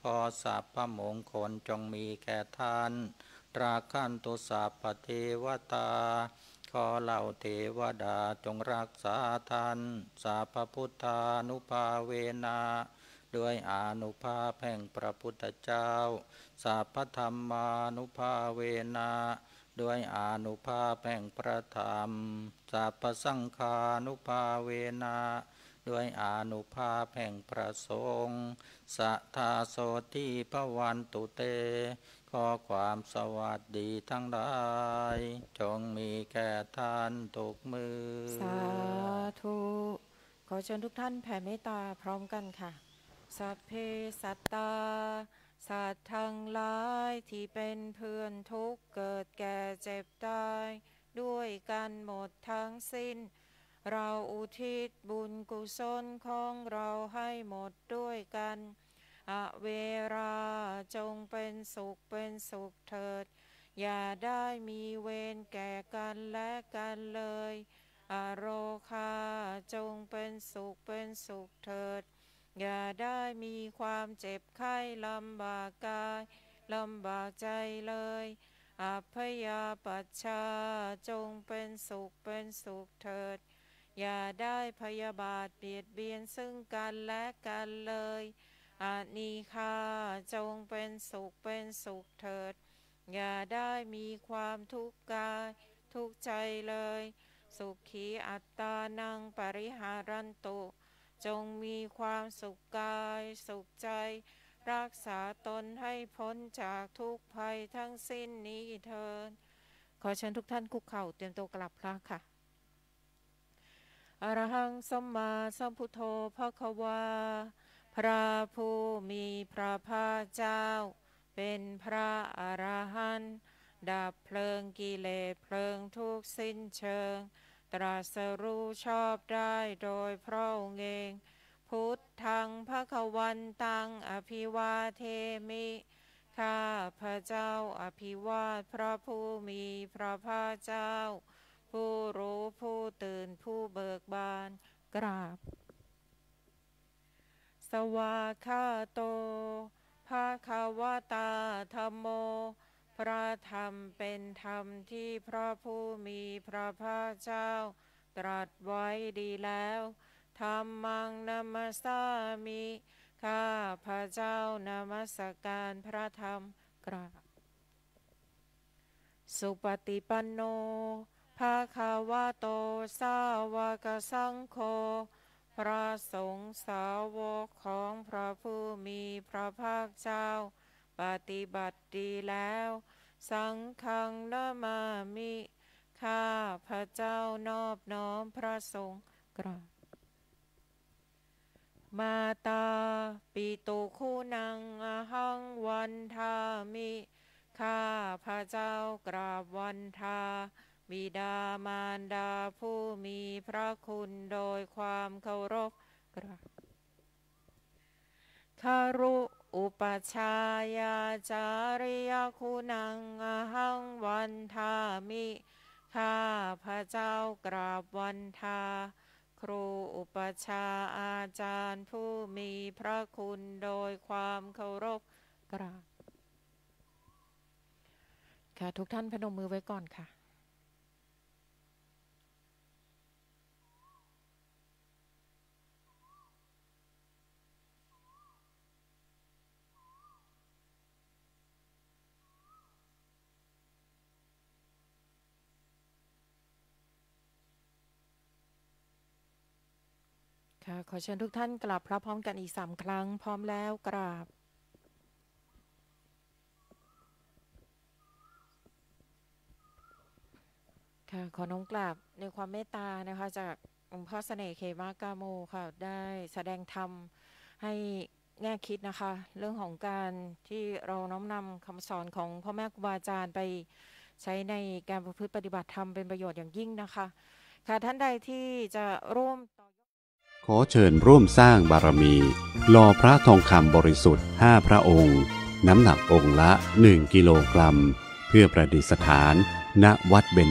ขอสัพพมงคลจงมีแก่ท่าน ราคันตุสัพพเทวตา ขอเหล่าเทวดาจงรักษาท่านสัพพุทธานุภาเวนะด้วยอานุภาพแห่งพระพุทธเจ้าสัพธรรมานุภาเวนะด้วยอานุภาพแห่งพระธรรมสัพสังฆานุภาเวนะด้วยอานุภาพแห่งพระสงฆ์สัทธาโสทีพระวันตุเต ขอความสวัสดีทั้งหลาย จงมีแก่ท่านทุกมือ
สาธุ ขอเชิญทุกท่านแผ่เมตตาพร้อมกันค่ะ สัพเพสัตตา สัตว์ทั้งหลายที่เป็นเพื่อนทุกเกิดแก่เจ็บตายด้วยกันหมดทั้งสิ้น เราอุทิศบุญกุศลของเราให้หมดด้วยกัน อเวราจงเป็นสุขเป็นสุขเถิด อย่าได้มีเวรแก่กันและกันเลย อโรคาจงเป็นสุขเป็นสุขเถิด อย่าได้มีความเจ็บไข้ลำบากกายลำบากใจเลย อัพยาปัชชาจงเป็นสุขเป็นสุขเถิด อย่าได้พยาบาทเบียดเบียนซึ่งกันและกันเลย อานีคาจงเป็นสุขเป็นสุขเถิด อย่าได้มีความทุกข์กาย ทุกข์ใจเลย สุขีอัตตานังปริหารันตุ จงมีความสุขกาย สุขใจ รักษาตนให้พ้นจากทุกภัยทั้งสิ้นนี้เถิดขอเชิญทุกท่านคุกเข่าเตรียมตัวกลับพระค่ะอรหังสัมมาสัมพุทโธภควา พระผู้มีพระภาคเจ้า เป็นพระอรหันต์ดับเพลิงกิเลสเพลิงทุกสิ้นเชิง ตรัสรู้ชอบได้โดยพระองค์เอง พุทธังพระควันตังอภิวาเทมิ ข้าพระเจ้าอภิวาทพระผู้มีพระภาคเจ้า ผู้รู้ผู้ตื่นผู้เบิกบานกราบ สวาคาโตภาคาวตาธรรมโม พระธรรมเป็นธรรมที่พระผู้มีพระภาคเจ้า ตรัสไว้ดีแล้วธรรมังนัมสสามิ ข้าพระเจ้านมัสการพระธรรมกราบสุปฏิปันโนภาคาวโต สาวกสังโฆ ระสงฆ์สาวกของพระผู้มีพระภาคเจ้า ปฏิบัติดีแล้ว สังฆังนามามิ ข้าพระเจ้านอบน้อมพระสงฆ์กราบมาตาปิตุคูนังอหังวันทามิ ข้าพระเจ้ากราบวันทา บิดามารดาผู้มีพระคุณโดยความเคารพกราบคารุอุปชายาจาริยคุณังอหังวันทามิ ข้าพระเจ้ากราบวันทา ครูอุปชาอาจารย์ผู้มีพระคุณโดยความเคารพกราบค่ะทุกท่านพนมมือไว้ก่อนค่ะ ค่ะขอเชิญทุกท่านกราบพระพร้อมกันอีกสามครั้ง พร้อมแล้วกราบค่ะขอน้อมกราบในความเมตตานะคะจากหลวงพ่อเสน่ห์เขมากาโมค่ะได้แสดงธรรมให้แง่คิดนะคะ เรื่องของการที่เราน้อมนำคำสอนของพ่อแม่ครูบาอาจารย์ไปใช้ในการประพฤติปฏิบัติธรรมเป็นประโยชน์อย่างยิ่งนะคะ ค่ะท่านใดที่จะร่วมต่อย
อเชิญร่วมสร้างบารมีหล่อพระทองคำบริสุทธิ์ 5 พระองค์ น้ำหนักองค์ละ 1 กิโลกรัม เพื่อประดิษฐาน ณวัดเบญ